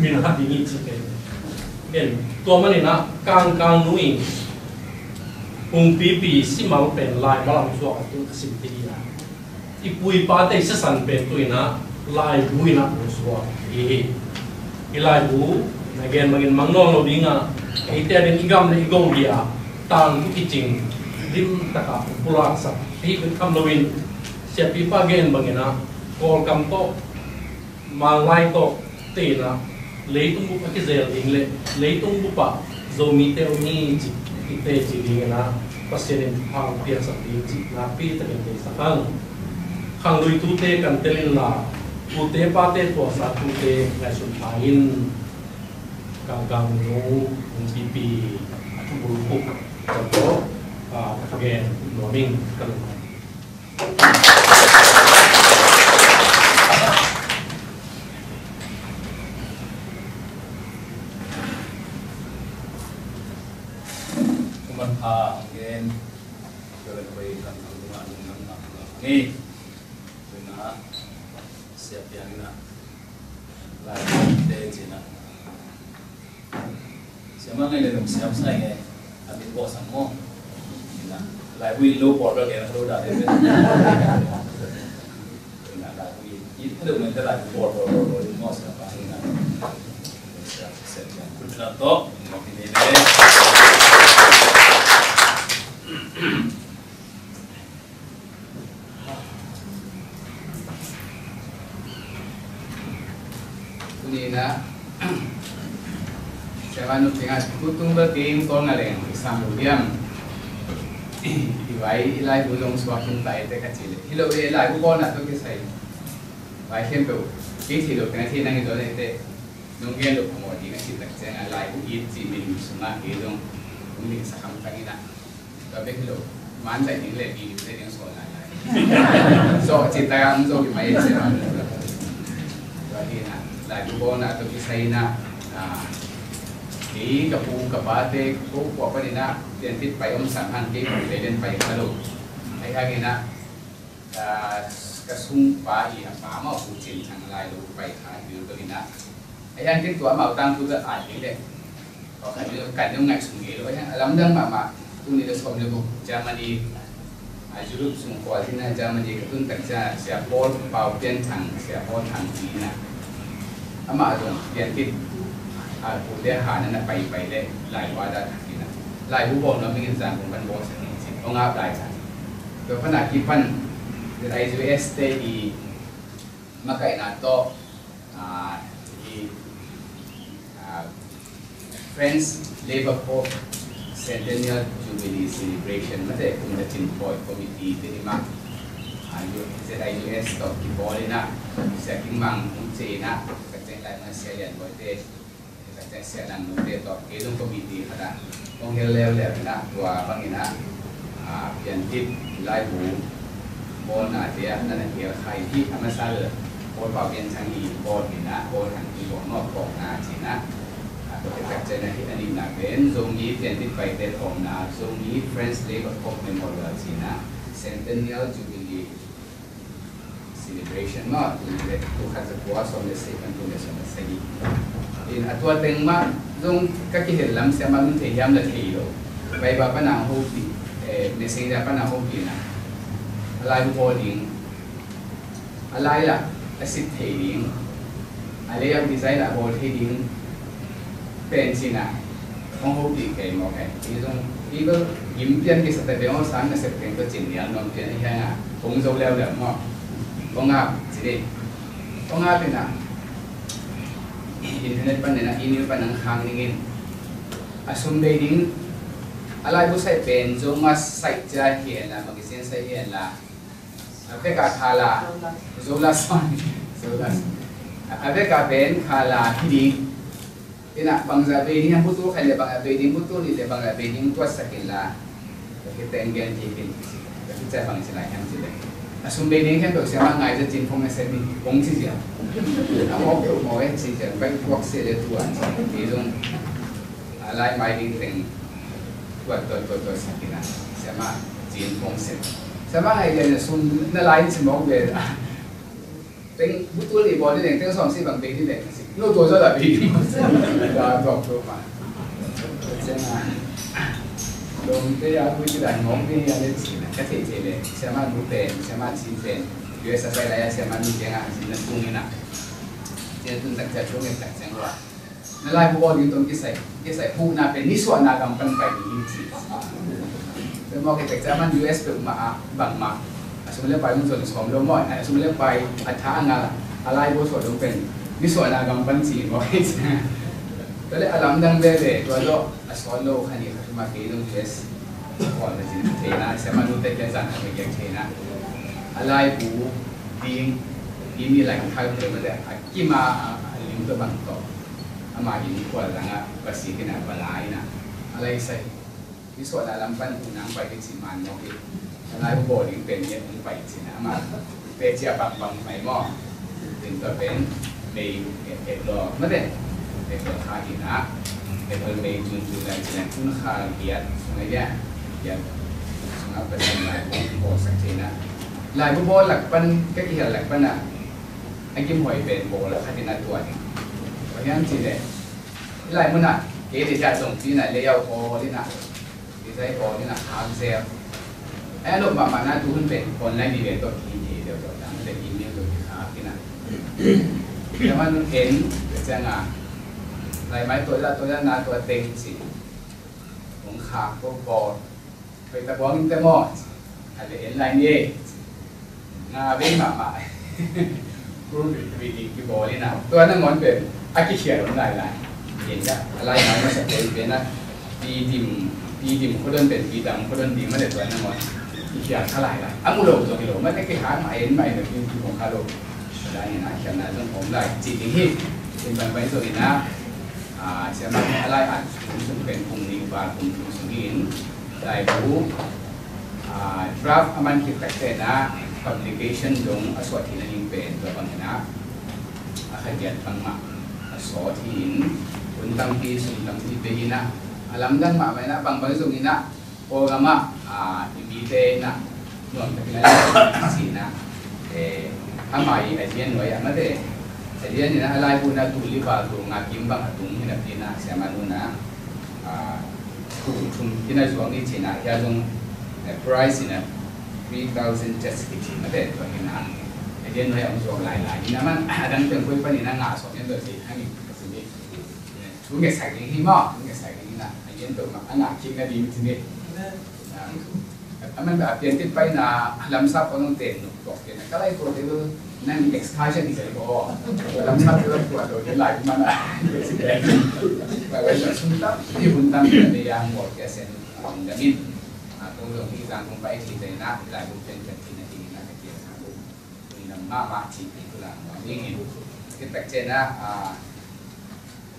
[SPEAKER 5] min ha di ni chi ke en to ma ni na kang kang nu in hung pi pi si ma lo lai ma lang suak tu sim ti ya i pui pa te se san pen tu ina lai bu ina bu suak e ilai bu nagen magin mangno lo dinga ite den igam le igong dia tang ki ching dim taka pulak sak ti kun kam loin se pi pa gen bangena kol kam to ma ngai to te na. Lấy tung bút cái gì hình lệ lấy tung bút bà rồi mi teo ni chỉ cái tê chỉ đi na bác sĩ đến hàng tiền sản tiền chỉ là pi tại cái sản khang khang đôi tu tê cần tê lên là tu tê ba tê tổ sa tu tê ngày xuân tháng in. Càng càng ngủ cũng bị bị bùn cục trong đó à các cái nọ mình cần
[SPEAKER 1] nghi, ngi tuna siap yang na lai de jina siapa ngai le siap sai ngai abit bo sang mo na lai wi lu bo ro nó na lu da de na lai
[SPEAKER 6] wi ít thế được mình thế lại bột nga leng isang ludiam Iwai, ilai bulong swakin tai te kachile Hilo e ilai bu ko na to kisai Wai hem pe ki thi lo kana thi nang do ne te. Nung gen lo mo di nga si tak chen ilai bu i chi min suma ke dong ung ni sa kam tangina To be hilo, man dai ni le bi te ding so na So, chi ta ang so ki mai se ma Wai na, lai bu ko na to say na. À, สีกับภูกับบาเตกูกว่าปนิะเรียนทิศไปอมสังหันกิเรียนไปฮัลโหลไอ้ข้างนี้นะกระซุ้งปลาอีนะฟ้ามาผูจินทางลายลูไปหาอยู่ปนินะไอ้ยังที่ตัวเหมาตั้งคือก็อ่านนี่เลยก็ขันเรื่องการื่องไงสุงเกลวะเนี่ยลำดังมามาตุนี้จะสมเด็จบุกจะมาดีอายุรุ่งสุงกวาาที่น่าจะมาดีกระพึ่งแต่จะเสียโพสเปล่าเปลี่ยนทางเสียโพสทางนี้นะอามาตรงเปลี่ยนทิศ างอีบนนี่นะบนทางอีบนนอกของนาสินะตัวเป็นตักใจนะที่อันนี้นะเป็นตรงนี้เตีย kasi nang nuteto kedong komiti kada kung hilel le na tua pangina a pian tip lai bu bon na dia na na dia khai thi thama sa le bon pa pian chang ni bon ni na bon han ni bon nok bon na chi na ก็จะแบบใจนะที่อันนี้หนักเล่นตรงนี้เปลี่ยนที่ไปเต็นของนาตรงนี้ Friends Day ก็ครบเป็นหมดเลยสินะ Centennial Jubilee celebration เนาะทุกคนจะกลัวสมเด็จเสกกันทุกเดือนสมเด็จเสก งเป็นสินะของโฮปีเกมโอเคที่ตรงที่ก็ยิ้มเพียนที่สเตเดียมสันกับเสร็จเป็นก็จินเนี่ยนอนเพียนที่แค่อ่ะผมจะเร็วเร็วมั้ง pengap jadi pengap ina internet pan na email iinit pa nila, inil pa ng hangingin. Asumbay din, alay po sa benzo, mas saitya hiyala, magisin sa hiyala. Ape ka khala, zola son, zola son. Ape ka ben khala, hindi. Ina, bangza beding ang buto, kanya bang abeding buto, nila bang abeding tuwas sa kila. Kita ang ganyan, kita bang sila, yan sila. Asum bên ning kan do sia ma ngai je jin phong se mi bong chi sia a mo ke mo e chi sia bai kwak se le tu an ti dong a lai mai ding teng wat to to to sa kina phong se sia ma ngai le sum na lai chi mo be teng bu tu li đi ni teng som si bang be ni le no to so da be ni da to to ma Donde akuikiran ngombe yaletsina katetele sema dupen sema chipen yo sasa ila ya sema ni jenga zina tungina je tun tak ja chunge tak jengwa na lai bu odi ton kisai kisai pu na pe ni so na kam kan kai ni ti pe mo ke tak ja man us pe ma bang ma asum le pai mun so ni som lo mo asum le pai atha anga alai bo so do pen ni so na kam pan chi mo ke ก็เลยอารมณ์ดังเบเบตัวโลอสอนโลคันนี้ ลงเป็นนิส่วนนากำปันสีบอกให้ก็เลยอารมณ์ดังเด่ตัวโลอสอนโลคันนี้คือมาเกี่ยวกับเอสก่อนจะเทนะเสมานุเตเจสันไม่เกี่ย daripada junjungan Cina pun khagiat sengaja ya sangat pada lai bo sang Cina lai bo bo lak pan cái kia lak pan à anh kim hỏi về bo là khai na tuổi và nhân chỉ để lai muốn à cái để ra dòng chỉ này lấy yêu bo đi nè đi thấy bo đi nè hàng xe ai lúc mà mà na tu hơn về còn lại đi về tôi kỳ gì đều rồi đang để im như tôi khá cái nè แต่ว่าเห็นจะงาน อะไรไหมตัวละตัวละนาตัวเต็งสิหงขาพวบอไปตะบองอินเตอมอดอาจจเห็นไรเนี่ยนาเว้หมาใหม่รูปวีดีกีบอนี่นะตัวนั้นงอนเป็นอากิเขียนหลายหลายเห็นจะอะไรไหมมันจะเป็นเป็นนะดีดิมดีดิมเขาเดินเป็นดีดำเขาเดินดีไม่ได้ตัวนั้นงอนอีกอย่าเท่าไหร่ละอะมูโลตัวกิโลไม่ได้ไปหางมาเห็นใหมเดี๋ยวพี่องคาโลได้นะเขียนนะจนผมได้จริงที่เป็นแบบไปตัวนี้นะ sebanyak lain sumpen pungni ba pungni sungin dai bu draft aman ki kakte na publication dong aswati na ning pen ba bang na akhajat pang ma aswatin untang ki suntang ki behina alam dan ma mai na bang bang sungina o gama ibite na nuam takilala sina eh amai ajien noi amade Jadi ni lah alai guna tu liba tu ngakim bang tu ni nak pina sama tu na ah tu tu pina juang ni cina ya jong price ni three thousand just fifty macam tu ni nak jadi ni yang juang lain lain ni nama ada yang kau pun ni nak ngasok ni tu si hangi sini tu ni sakit ni mah tu ni sakit ni lah jadi tu mah anak kim ni di sini มันแบบเปลี่ยนติดไปนะลำซับก็ต้องเต็มหนุกตกเต็มก็ไล่ตัวเดียว ko de nan excursion ni sai ko lam sa ko ko do ta ni hun tam de sen ang da min a ko lo ki sang kong pai ti de na lai bu pen pen ti na ti na ke ke sa bu thì là ma ma ti ti ko la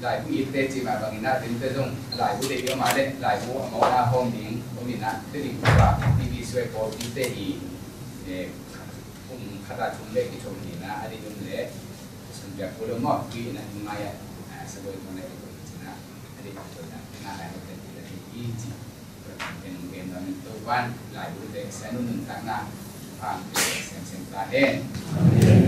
[SPEAKER 6] lại cũng ít tết chỉ mà bằng na tính tới dùng. Lại cũng để mà đấy lại cũng mà na hôm đến hôm đến na tết đi qua đi đi xuôi đi kata jumlah ki jumlah na ada jumlah sembilan puluh mah ki na jumlah sebagai mana itu na ada jumlah na ada jumlah kita di ini yang mungkin dalam tuan lagu teh senun tengah pantai sen sen
[SPEAKER 1] tahen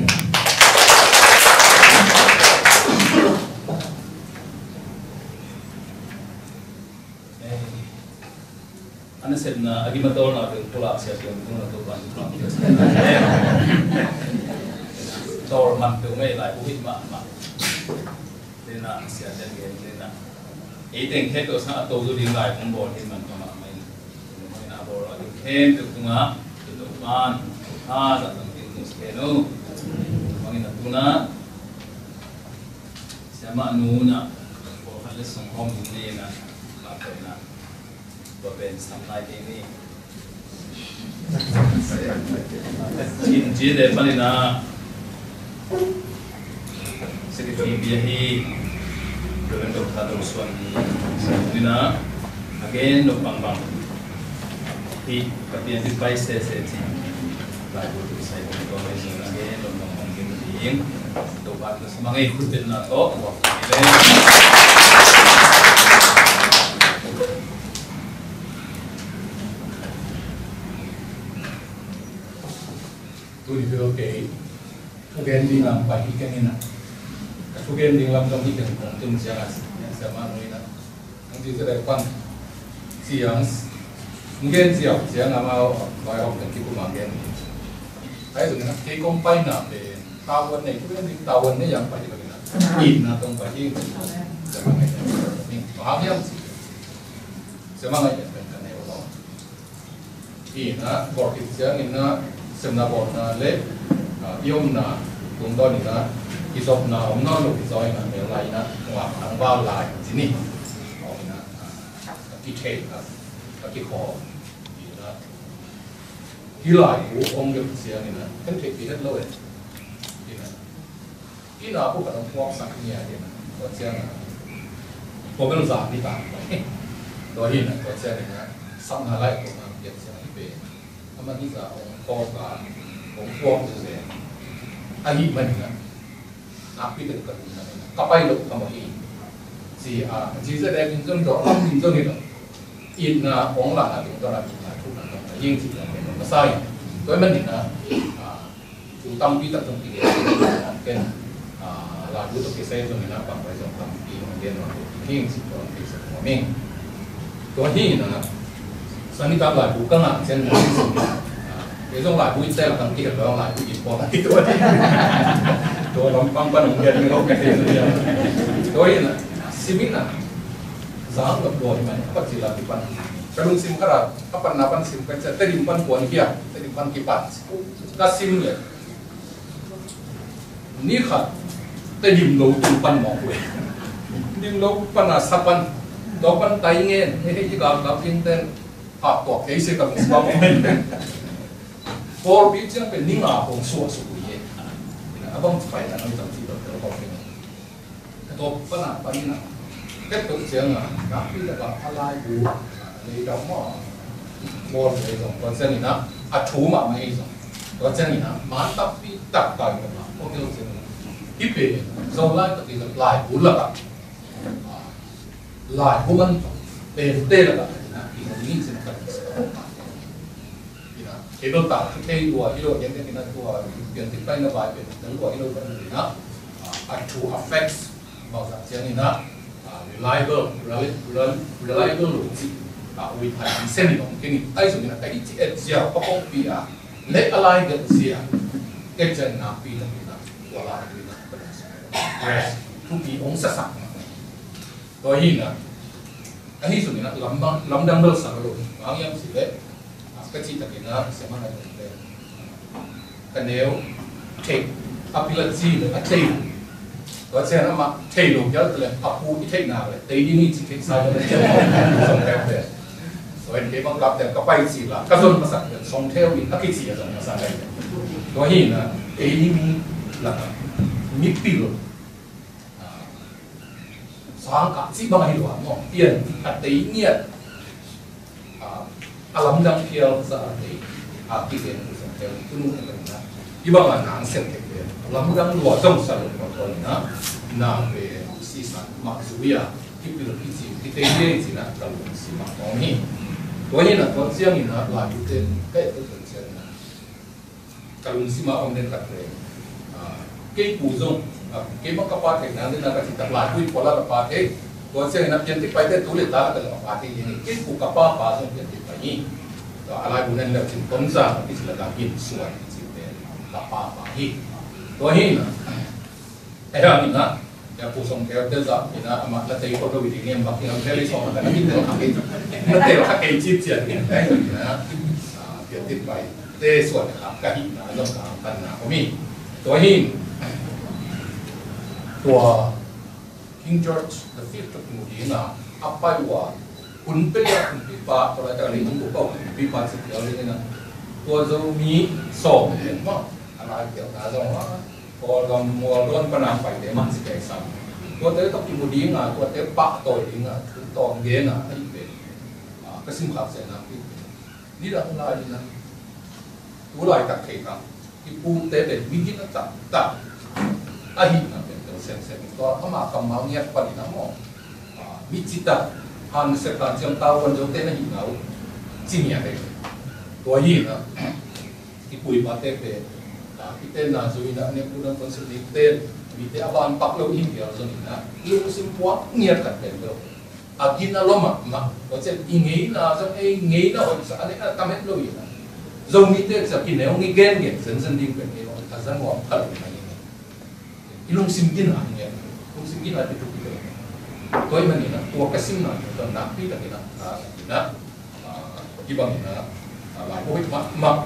[SPEAKER 1] said na agi matol na tung pula siya yung tung na to ban from. Tor man tung ngay lại buhit ma ma. Then na siya then gen là na. tên hết tôi sang tôi tôi đi lại cũng thì mình mà mình mình Mai na bo ra thêm được to á từ to ban ha sa tang tin mus sẽ Mangin na là Siya ma sẽ mà Bo na song hom din na. La ko na. provinsi ini. Cinci deh palina sekitar ibiahi dengan dokter terusuan ini na agen dok bang bang. Di kapian di pai se lagu di saya di lagi, agen dok bang bang di dok bang semangat ikutin na to tulipiloke tugending lang pa hikan ina tugending lang lang hikan kung tum siyakas sa mga ina ang di sila kwan siyang ngen siyang siyang ama bay ok ng kipu mangen ay dun na kay kumpay na pe tawon na ito yung tawon na yang pa di ba ina in na tong pa hikan sa mga ina mahagyang sa mga cái này. Na ito in na borkit siyang gì nữa สมนาบอดนะเล็
[SPEAKER 7] กยมนะกลุ่มต้นนะกิจบนะอมนอนลูกกิจอยนะเมือยไรนะหวังทางว่าลายที่นี่ของนะกิเทศนะกิคอนะกิหลหูองค์เดียเสียนี่นะทั้นเทศกิเทศเลยนี่นะที่เราผู้กับน้องพวกสักเนี่ยเนี่ยนะตัเสียนะผมเป็นสารที่ต่างตัวที่นะตัเสียนนะสัมภาระผมนะเปลี่ยนเสียงให้เป็นทำไมที่สาว kwak se ahi man na api te ka na ka pai lo ka ma hi si a ji se de kin zon do lam kin zon ni đó, in na ong la na tu do la na tu na na yin ti na ma sai. To man ni na a tu tam pi ta tum pi ke ken a la bu sai zon ni na pa pa zon tam pi ma gen no king si to pi sa mo ming to hi na sani ta la bu ka na chen cái dòng là kia đó lại vui ít quá cái tôi đi tôi làm băng tôi là gặp đồ thì bắt là cái sim cái là các sim cái sẽ tây băng kia tây băng cái băng cái sim này ni khát tây dim lâu tu băng mỏ quê dim lâu băng là sắp băng đó băng tay nghe hay cái gì gặp for bi chiang pe ning a hong su su ye. Ina abang pai na nang tang ti do do ko ni. To pa na, pa ni na. Ke to chiang a ka pi la ba alai bu le da mo mo le zo ko chen ni na, a thu ma ma ei zo ko chen ni na, ma ta pi ta ta ni ma ko ke chen hi pe zo lai ta ti lai bu la ba. Lai bu man pe te la ba, na, ki ni chen ka ilo ta ke ua ilo yen ke na của yen ti pai nó bài pe nang của ilo ba vận na a actual affects bảo za chiang ni na reliable reliable lu chi a wi thai an sen ni ong ke ni ai so cái na kai chi et sia pa kong pi a le alai ge sia cái chân nào bị là bị là của là bị là rest tu pi sắc sa sa to hiện na ani dùng ni na lắm lam dang bel sa lo ang yam gì đấy. các chị tập thể nó sẽ mang lại vấn đề còn nếu thầy học lần gì là thầy có xe nó mà thầy đủ nhớ là học bu cái thầy nào đấy thầy đi nghĩ chỉ thầy sao đấy không theo về rồi cái bằng gặp thì các bay gì là các dân mà sản được sống theo thì các cái gì là dân mà sản đấy có hiện là ấy đi là mít tiêu สองกับสิบใบหลวงเปลี่ยนปฏิเนี่ย alam đang phiêu ra thì à cái tiền của chúng ta cũng không cần na đi bằng là nắng xem thế kia alam đang lúa trong sản lượng của tôi na na về si sản mặc dù ya cái việc cái gì cái tiền gì gì na cần si mặc đó nhỉ tôi nghĩ là tôi riêng thì nó là cái tiền cái cái phần tiền na cần si mặc ông nên đặt về cái phụ dụng cái mất các bạn thì nên là cái tập lại quy của là các bạn ấy có sẽ là tiền tích phải để tu luyện ta cái là bạn thì cái phụ các bạn bà xong tiền tích phải nhỉ đó là buồn nên là chúng tôi ra cái là cái hiện suy chỉ để các bạn bà hi đó hi nè cái đó nè ya phụ xong theo đơn giản thì là mà là thấy có đôi thì nghiêm bạc thì nó lấy xong là cái gì nó cái nó đều là cái chi tiền cái đấy là tiền tích phải đểส่วนนะครับกะหินะลงกับปัญหาเขามีตัวหิน ตัว King George the Fifth กับมูดีนะอัปไปว่าคุณเป็นคุณพิพาตัวอะไรจากนี้ผมบอกว่าพิพาสิ่งเดียวเลยนะตัวจะมีสองเห็นว่าอะไรเกี่ยวกับตรงว่าพอเรามัวร้อนปนามไปเดี๋ยวมันสิแก่ซ้ำตัวเต๋อกับมูดีนะตัวเต๋อปะตัวดีนะคือตองเย็นน ini to ala gunan la tin tomza is la gapin suan sinte la pa pa hi to hi na eh ami na ya pusong ke de za ina ama la tei ko do bi ni mbak yang tele so ma kana kita ha ke na te ha ke chip chian ni eh na a pia tit bai te suan ka ka hi na lo ka kan na omi to hi to King George the fifth of Mudina apa iwa งเงียบปนินะมองมิจิตาฮันเสกการเชื่อมตาวันจงเต้นหินเอาจริงอย่างเดียวตัวหินนะที่ปุยปาเต้เป็นที่เต้นนะสุวินะเนี่ยพูดถึงคนสุดที่เต้นมีเตะ han sẽ ta chăm tao con dấu tên là hình nào chỉ nhẹ đấy tôi gì nữa thì bùi bà tê về. Cái tên là rồi đã, nên cũng đang con sự lấy tên. Vì thế bạn bắt lâu hình kiểu rồi là yêu xin quá nhiệt cả tên đâu à khi nó lo mà mà, có chuyện ý nghĩ là trong ấy nghĩ là hồi xã đấy là tâm hết lâu gì dùng nghĩ tên sẽ khi nếu nghĩ ghen kiểu dần dần đi về cái đó là ra ngọn thật là như thế. Lúc xin kia là như thế lúc xin kia là được trục cái tôi mà nhìn tua cái sim là cái nặng đi là cái nặng à cái nặng cái bằng là lại có mà mà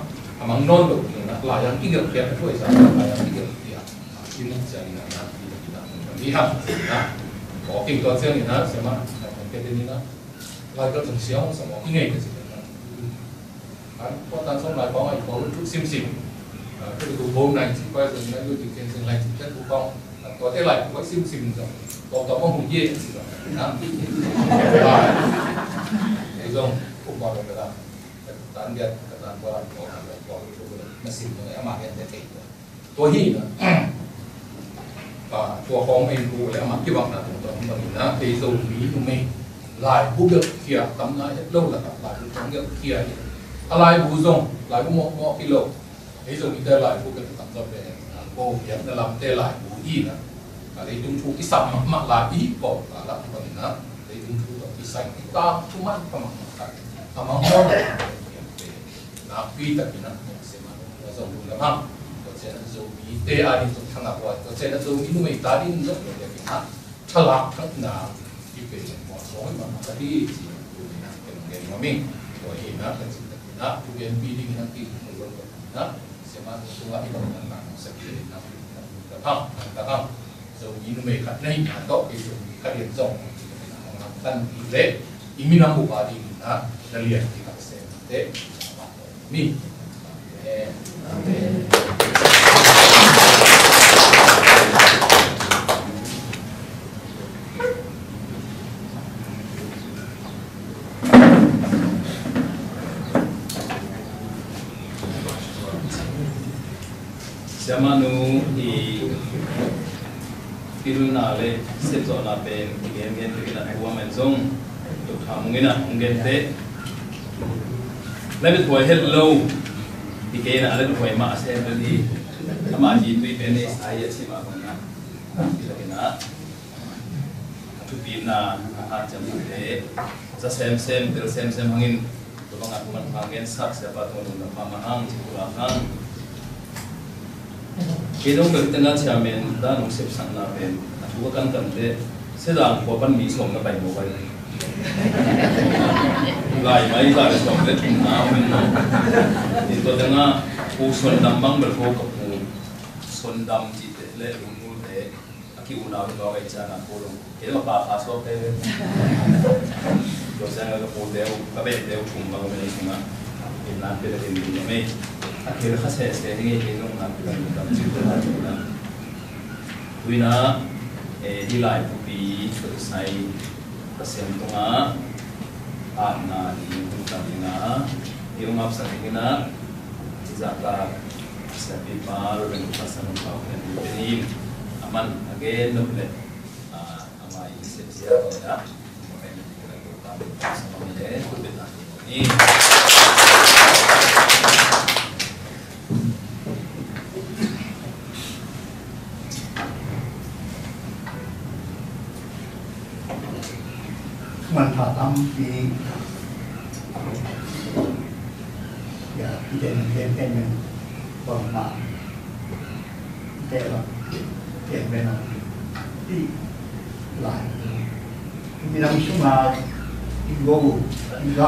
[SPEAKER 7] mà non được là lại yang cái việc kia thôi sao là yang cái việc kia cái nó sẽ là là cái nặng đi học à có kinh nghiệm xem thì nó sẽ mà cái cái này nó lại có từng xíu xong rồi cái nghề cái gì có ta xong lại có ảnh có chút sim sim, cái tụ hôm này chỉ quay rồi nó đưa từ trên rừng lại, chỉ chất của con có thể lại có sim xỉm rồi. Có có một hùng dê đó cái dòng không bao giờ là tán biệt cái qua có có nó xỉm rồi mà hiện tại thì tôi hi và tôi phong em cụ lại mà cái bằng là tôi tôi mình nó thì dầu mỹ của mình, lại bút được kia tấm lại hết lâu là lại bút được kia lại bu zong lại bu một một kilo ei zong ite lại bu kan tam zong be bo yam na lam te lai bu i na ka dei tung chu ki sam ma ma la i bo ka la ba ni na dei tung chu to ki sai ki ta chu man dùng ma ka ka có mo là dùng ta ki a đi ma na zong bu có ma là dùng na zo bi te a dùng to thang a ko ko che cái zo mi nu mai ta din zo de ki na thala ka na ki pe mo so ma ka di ji bu ni na ke ke ma mi ko hi na ka na kemudian pilih nanti na sema semua itu tentang sẽ na nó được không? Được không? زوجين ميكاتنين هاتو إسومي كاريان زوم نغتن إلي إمينا مبادي لنا دليل كتاب سيمتي مي Amen.
[SPEAKER 1] zamanu i kiruna le setso na pen gen gen na, kuwa men zong to thamungina ngen te lebe thoi hello i ke na ale thoi ma se di ama ji tui pen ne sai ya chi ma ko na ki la na tu pi na ha cham te sa sem sem tel sem sem hangin to bang man hangen sak se pa to na ma ma hang chi kula hang Kedong kertena ciamen da nungsep sangna ben atuwa kan tante sedang kuapan mi som na bai mo bai. Lai mai da som le tum na men no. Ito tanga u son dam bang ber ko ko son dam ji te le um mu te aki u na ba bai cha na ko long. Kedong pa pa so te. Yo sa ga ko te u ka be te u tum ba ko me ni na. Ina pe te ni me. 학교를 하셔야 세상에 제공 합니다. 합니다. Wina di lai pupi selesai kesian tunga na di hutan ina di ungap sakina jizaka sapi pal dan pasan kau dan ini aman again noble amai sesia ya.
[SPEAKER 8] Ini thì ya den den den men mà ma de la den men di lại. Mi nam su ma i go i ga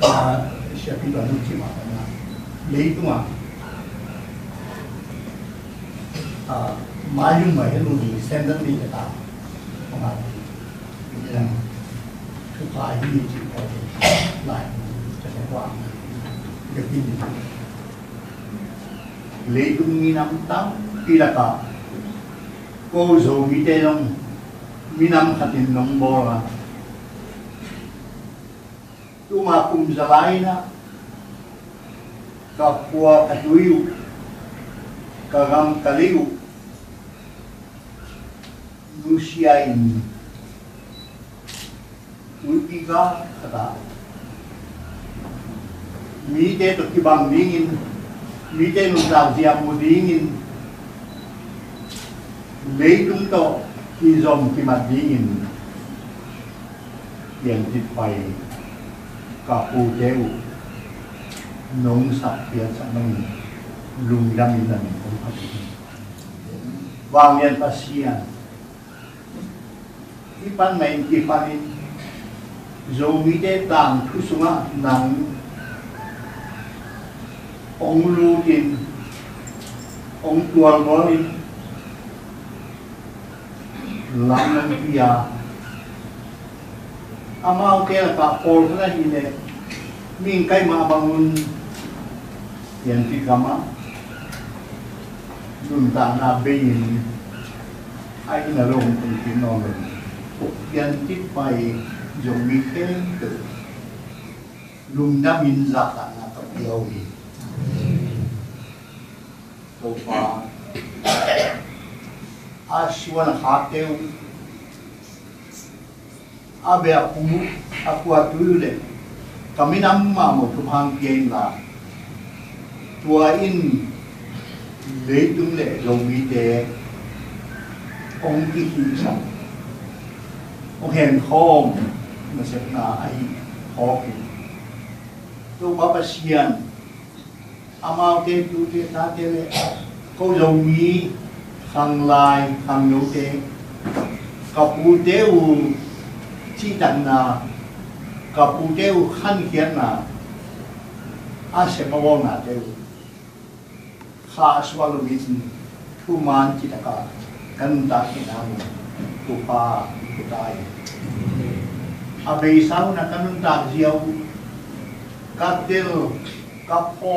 [SPEAKER 8] a sia pi ba nu chi ma na lấy tu ma a mai yung mai luôn ni sen dan ni ta. minamtam pilaka ko zo mitelong minam hatin long bora tumakum zabaina kapwa katuyu kagam kaliu nusiain uipiga kata mi te to kibang dingin mi te nung tao diam mo lấy chúng to khi zom khi mat dingin yang thịt pai ka phù teu nong sa pia sa nang lung dam in dam ko pa wang yan pasian ipan main ki panin dầu mỹ đế tàng thu sung á nắng ông lưu tin ông tuần bó in làm nâng bia amau ke la ka por na hi mình cái mà bằng tiền thì cả mà. Nun ta na bê bein ai na long tin tin no tiền thì phải dùng mi khen tự lùng đã min ra là tập yêu gì tô pha a suan ha teu a be a pumu a kua a le kami mo tumhang kien la tua in lấy tung lệ long mi tế. Ông ki hi sa ông hẹn khom mà sẽ là ai khó kỳ tôi có bác sian amao te tu te ta te le, ko lo mi khang lai khang no te ka pu te u chi tan na ka pu te u khan khian na, a se ma wo na te u. Kha swa lo mi tin thu man chi ta ka, kan ta ki na mu, tu pa, tu tai be sao na kan ta jiao ka te lo ka po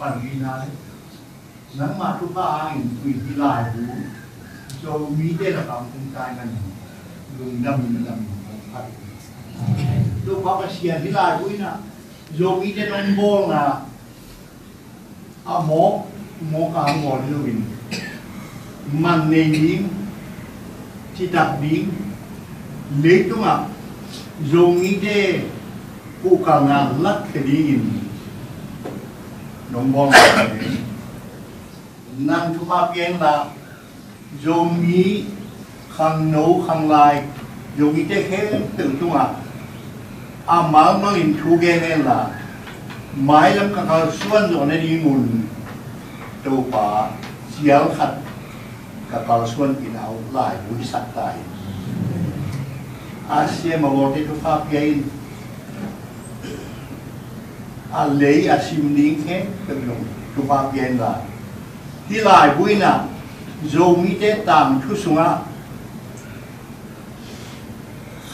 [SPEAKER 8] bo de pangina nang ma tu pa ang tui ti lai bu so mi de la kam tung tai nan lung nam mi nam pa tu pa pa sia ti lai bu na so mi de non bo na a mo mo ka mo ni win man ne ning ti tak ding le tu ma dùng ý đề cả ngàn lắc cái đi nombong nang thuma pieng la yomi khang no khang lai yomi te khe từng tung à à mà mang in thu ge ne la mai lam ka ka suan lo ne ni mun to pa sial khat ka ka suan in au lai bu sat tai asia ma wo te thu pa pieng a lei a simling ke kelung tuma bien la hi lai buina zo mi te tam thu sunga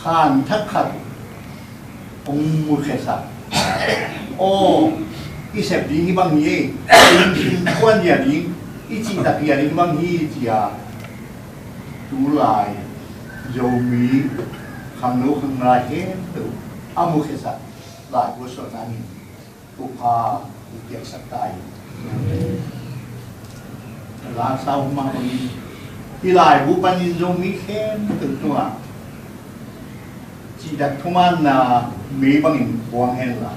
[SPEAKER 8] khan thak khat ong mu khe sa o i se ding bang ye ding ding kwan ya ding i chi ta ya ding bang hi chi ya tu lai zo mi kham nu kham la ke tu amu khe sa lai bu so na ni ผู้พาผู้เกี่ยวสกายลาซาอุมาอุนที่ลายบุปันิยงมีเค้นถึงตัวจีดักทุมันนามีบางอินพวงเห็นละ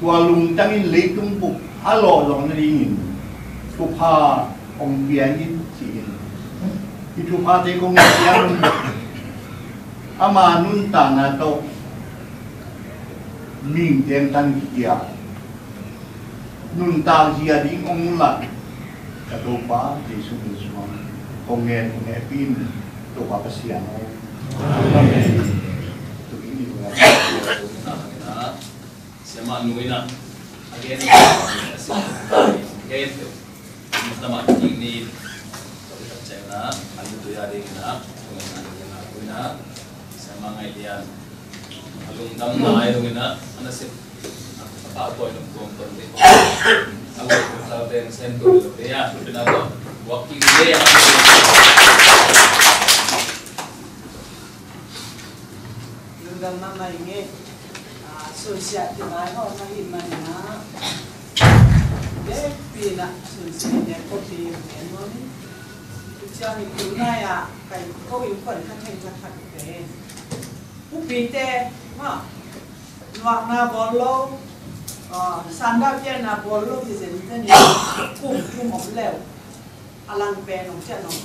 [SPEAKER 8] ตัวลุงจังอินเล็กตุ้งปุกฮัลโหลลองนี่อินทุพาองเบียนินจีนที่ทุพาเจคงเบียนอามานุนตานาโต min den tan kia nun ta zia di ong la ka do pa jesu krisma ong e ong e pin to pa pasian no to ki ini?
[SPEAKER 1] Ko sema nuina again again mutama ini chena alu to mu ta ma ki ni to ka che na a ni to ya ding na ko na ko na se ma ngai dia alung dam na ayo ngina ana se apa ko nung kom tom de alu ko sa den sen to de ya na to waktu dia
[SPEAKER 2] gần năm này nghe. À sửa sẹt thì nói họ nó hình mà nó để vì là sửa sẹt để có thể để nó cho những thứ này à cái câu yếu phần khăn thành thật thật วักนาบอลลูโลซันดาเพียนาบอลลูที่เซนเซนี่คุ้มคุ้มหมดแล้วอลังเป็นของเจ้าหนุ่ม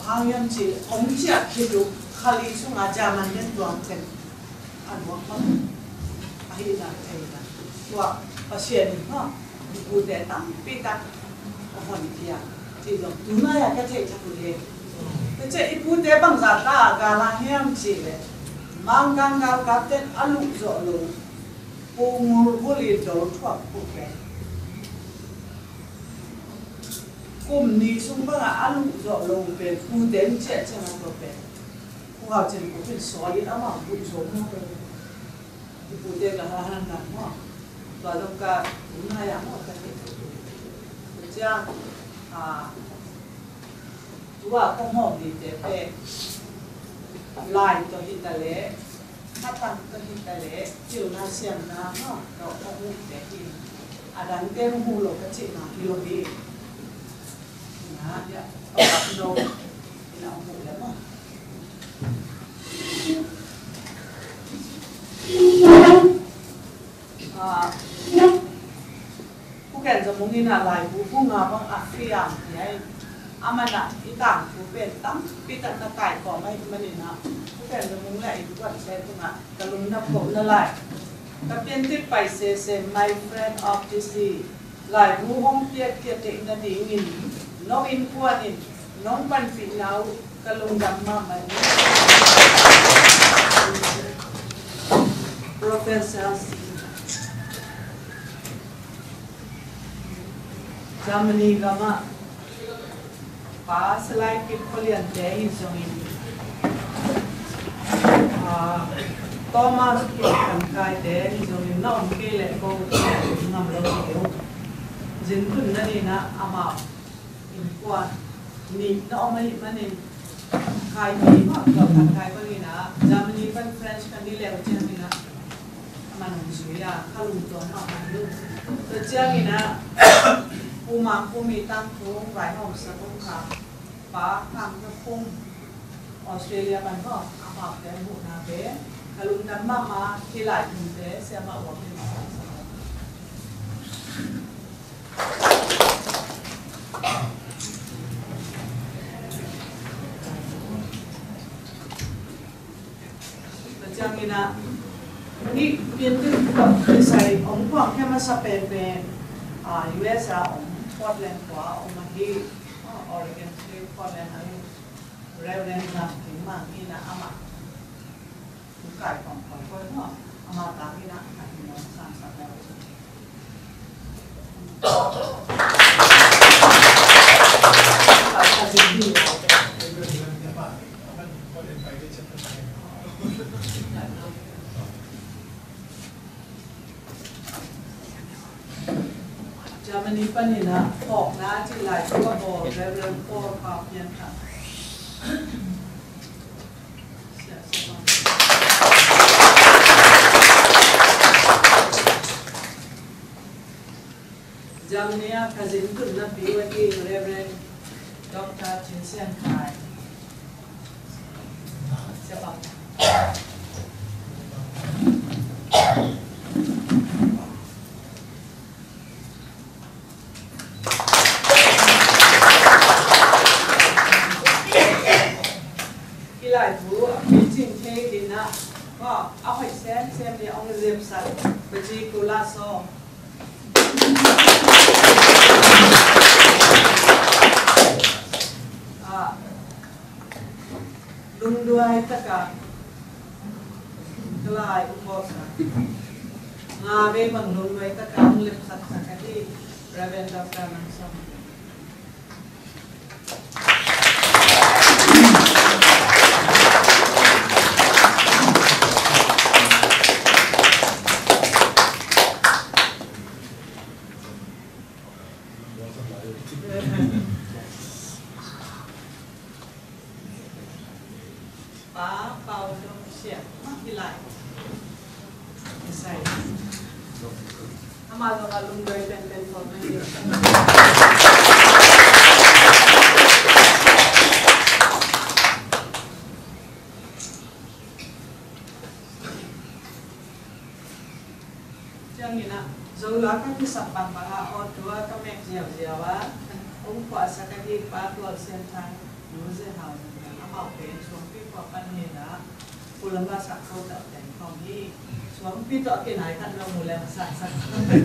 [SPEAKER 2] พางยันจีของเจ้าคิดดูคาลีสุงอาจามันยันตัวเต็มอันว่ามันอะไรนาไอ้นะว่าภาษาหเซ็นต์เนาะดูแต่ตั้งปีตั้งคนเดียวที่เราดูน่าอยากจะเทชักเลยแต่เจ้าอีพูดแต่บางสัตตากาลาเฮียมจีเลย mang gang gang kapten alu zo lu pungur buli zo thua puke kum ni sung ba alu zo lu pe pu den che che ma to pe pu ha chen pu pin so yi ama bu zo mu pe pu de ga ha han na mo ba do ka un ha ya mo ka te cha à. Chú bà không hồn thì để về lại tôi hít ta lệ hát tăng tôi hít ta lệ chiều na xiêm na ha đó là hụt để hít à đắn tên hù lộ cái chị mà kilo đi nha ông bắt đầu thì là ông hụt lắm à à cũng kèn cho muốn như là lại cũng cũng ngà bằng ác phi ảm thì ายผู้ห้องเปียกเกียรตินาดีงินน้องอินพวนินน้องปันฟินเอากะลุงดำมามัน Professor Germany gama pa slide kit palian te in songin ah Thomas kit kan kai te in songin na om ke le ko ngam lo ke jin kun na ni na ama in kwa ni na om ai manin kai ni ma ko kan kai ko ni na Germany pan French kan ni le chen ni na man su ya kalu to ma ma lu to chiang ni na ผู้มาผู้มีตั้งทุงไหลห้อมสะพุงขาป้าทำกระพุ่งออสเตรเลียมันก็อาบแต่บุนาเบกลุงน้ำมามาที่หลายถึงเบเสียมาอวบเป็นสายสายแต่จังนี่นะนี่เปลี่ยนตึ้งกับคือใส่องค์ความแค่มาสเปนเป็นอ่า US อะ พอดแลนด์ขวาออกมาที่ออริเกนสเตทพอดแลนด์อะไรเร็วแรงนำถึงมากนี่นะอามาถูกไก่ของขอนาะอามา
[SPEAKER 9] ตามนี่นะ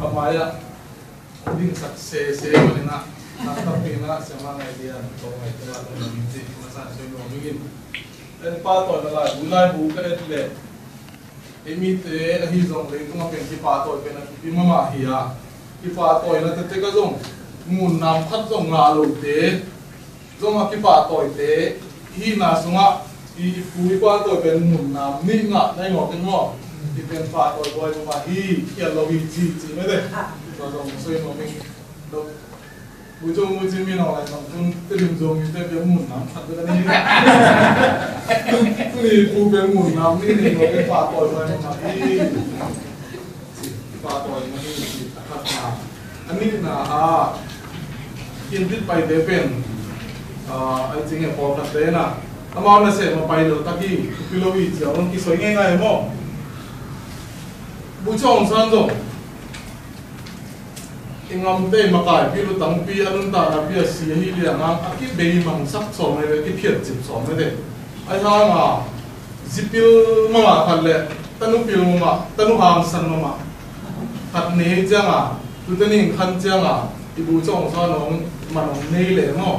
[SPEAKER 9] ha kay amaya ding sakse se man na. Nakapin na sa mga idea. To ay tala to ng hindi masa sa iyo mingin en pato na la bulay bu ka etle emite hi zong le kuma ken ki pato pe na ki mama hiya ki pato na te te ka zong ngun nam khat zong la lo te zong ki pa toy te hi na sunga i pu pa toy ben mun na mi nga nai ngo ken ngo Depend part or boy mama hi ya lo wi ti ti me de. So so so no me do Mucho mucho mi no la no kun te lim zo mi te pe mun nam ta de ni. Tu ni pu pe mun nam ni ni no pe part or boy mama hi. Part or mama hi. Anh ni na ha. Kin dit pai de pen. Ah, I think a pop up there na. Amount na se mo pai do taki kilo wi ti amon ki so ngai ngai mo. Bu chong san zo ingam te mà cài pi lu tang pi anun ta na pi si hi li ang a ki be mang sak so mai ki phiet chip so mai de ai ha ma zipil ma ma khan le tanu pil ma tanu hang san ma ma khat ne jang a tu tani khan jang a i bu chong san nong ma nong nei le mo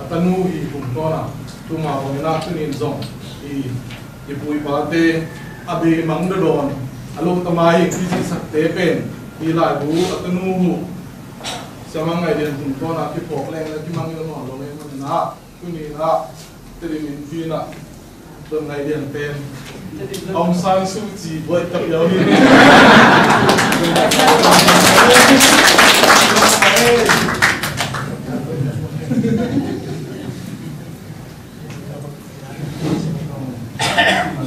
[SPEAKER 9] atanu i ko na tu nin zong i i ba bate abe mangda don alo tamai, kisi sakte pen. I lai bu, atanu hu. Sama ngai den kumtona ki pok leng la ki mangi no, lo le na. Tuni na tiri min fi na. Don ngai den pen. Ông sang su chi boy tập yo ni.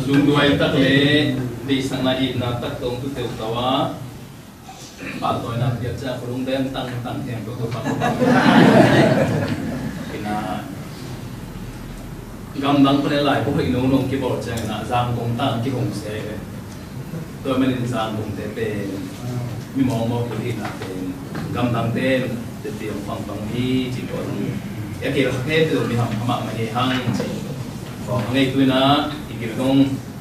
[SPEAKER 1] Lung duai tak le đi sang na hi na tak tong tu teu tawa pa toy ra dia cha đêm tăng tang tang tem tôi to thì kina gam dang pa lại ko hình nông nông ki bỏ chang na zang công tang ki hồng xe tôi mới in zang công tế pe mi mong mong cái gì là te gam dang te te ti phong pang hi chỉ có cái kia là ke tu mi hầm hầm ma hi hang chi còn ngai tu na thì dong andu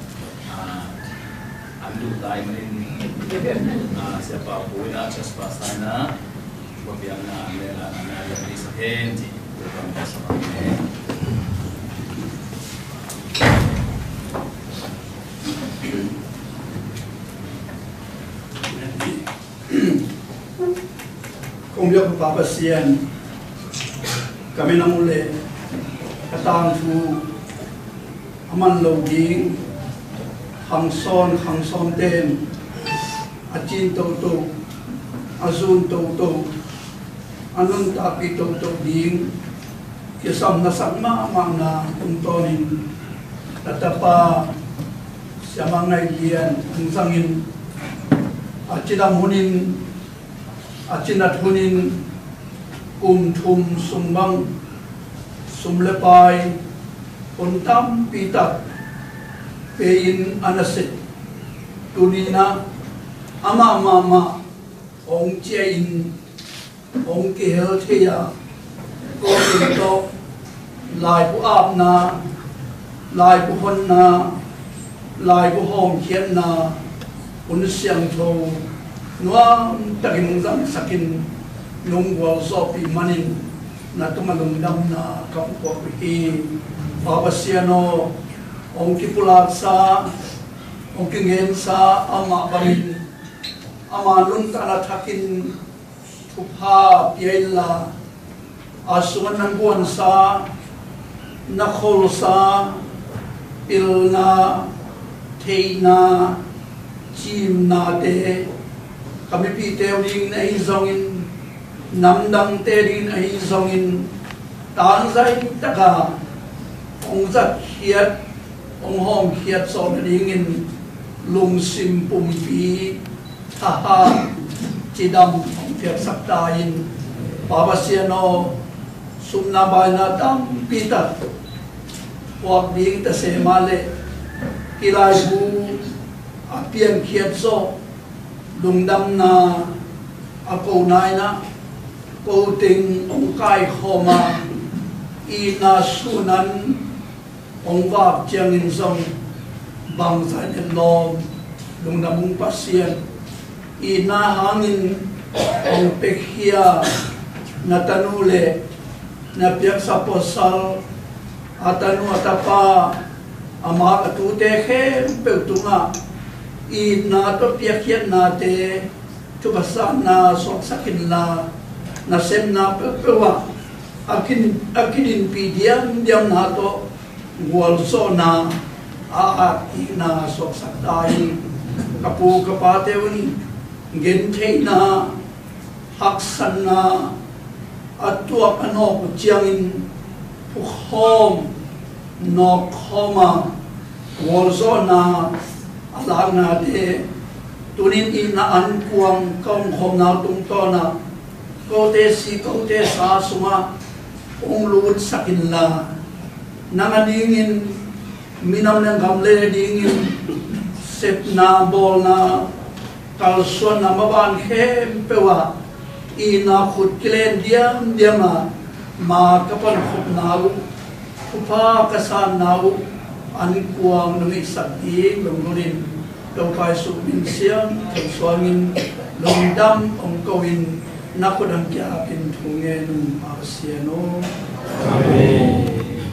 [SPEAKER 1] العاملين siapa pun atas pasana wabiana amela anala bisa henti
[SPEAKER 10] Kung biya papapasyan, kami na muli, katang po, aman loging, hangson hangson ten achin to to azun to to anong tapi to to ding kisam na sama mga tuntonin tatapa siya mga iyan ang sangin acinamunin acinathunin kumthum sumbang sumlepay untam pitak pein anasit. Tunina, ama mama ong chain ong ki hel thea ko tin to lai bu ap na, lai bu hon na, lai bu hom khian na un siang tho, nuam takin zam sakin, nung wal so pi manin, na tumalung dam na kam ko ki babasiano ông ki pulat sa ông ki ngen sa ama barin ama nun ta na thakin thupha piela asuan nang buan sa nakhol sa pilna, theina chim na te kami pi teo ding na hi zongin nam dang te ding na hi zongin tan zai taka ong zat องห้องเขียดสอนดีเงินลุงซิมปุ่มปีท่าฮ่าจีดำของเพียบสักตายินปาบาเซียโนสุมนาบายนาดำปีตัดวอกดีงตะเสมาเลกีลายบูอาเปียนเขียดโซลุงดำนาอากูนายนะกูติงองกายโคมาอีนาสูนั้น ong vap chiang in song bang zai ne lom lungdam ong pasien i na hangin ong pekhia na tanule na piak sa posal atanu atapa ama atute khem peutunga i na to piakhiat na te tu basa na sok sakin la na sem na pe pewa akin akinin pi diam diam na to wal so na, a a, i na sok sak dai kapu kapate uni gen thei na, hak san na atua ano ku chiangin pu khom no khoma. Wal so na alang na de tunin in na an kuang kong khom na tung to na. Ko te si, ko te sa suma, ong luut sakin la nanganingin minam ng gamle dingin sep na, bol na kalson na maban khem pewa ina khut kilen diam diam ma kapan khop nau kupa kasan nau ani kuang nung isati lungulin daw kay subin siyang kagswangin lungdam ang kawin nakudang kia akin tungen ng asyano.
[SPEAKER 1] Amen. Thank you.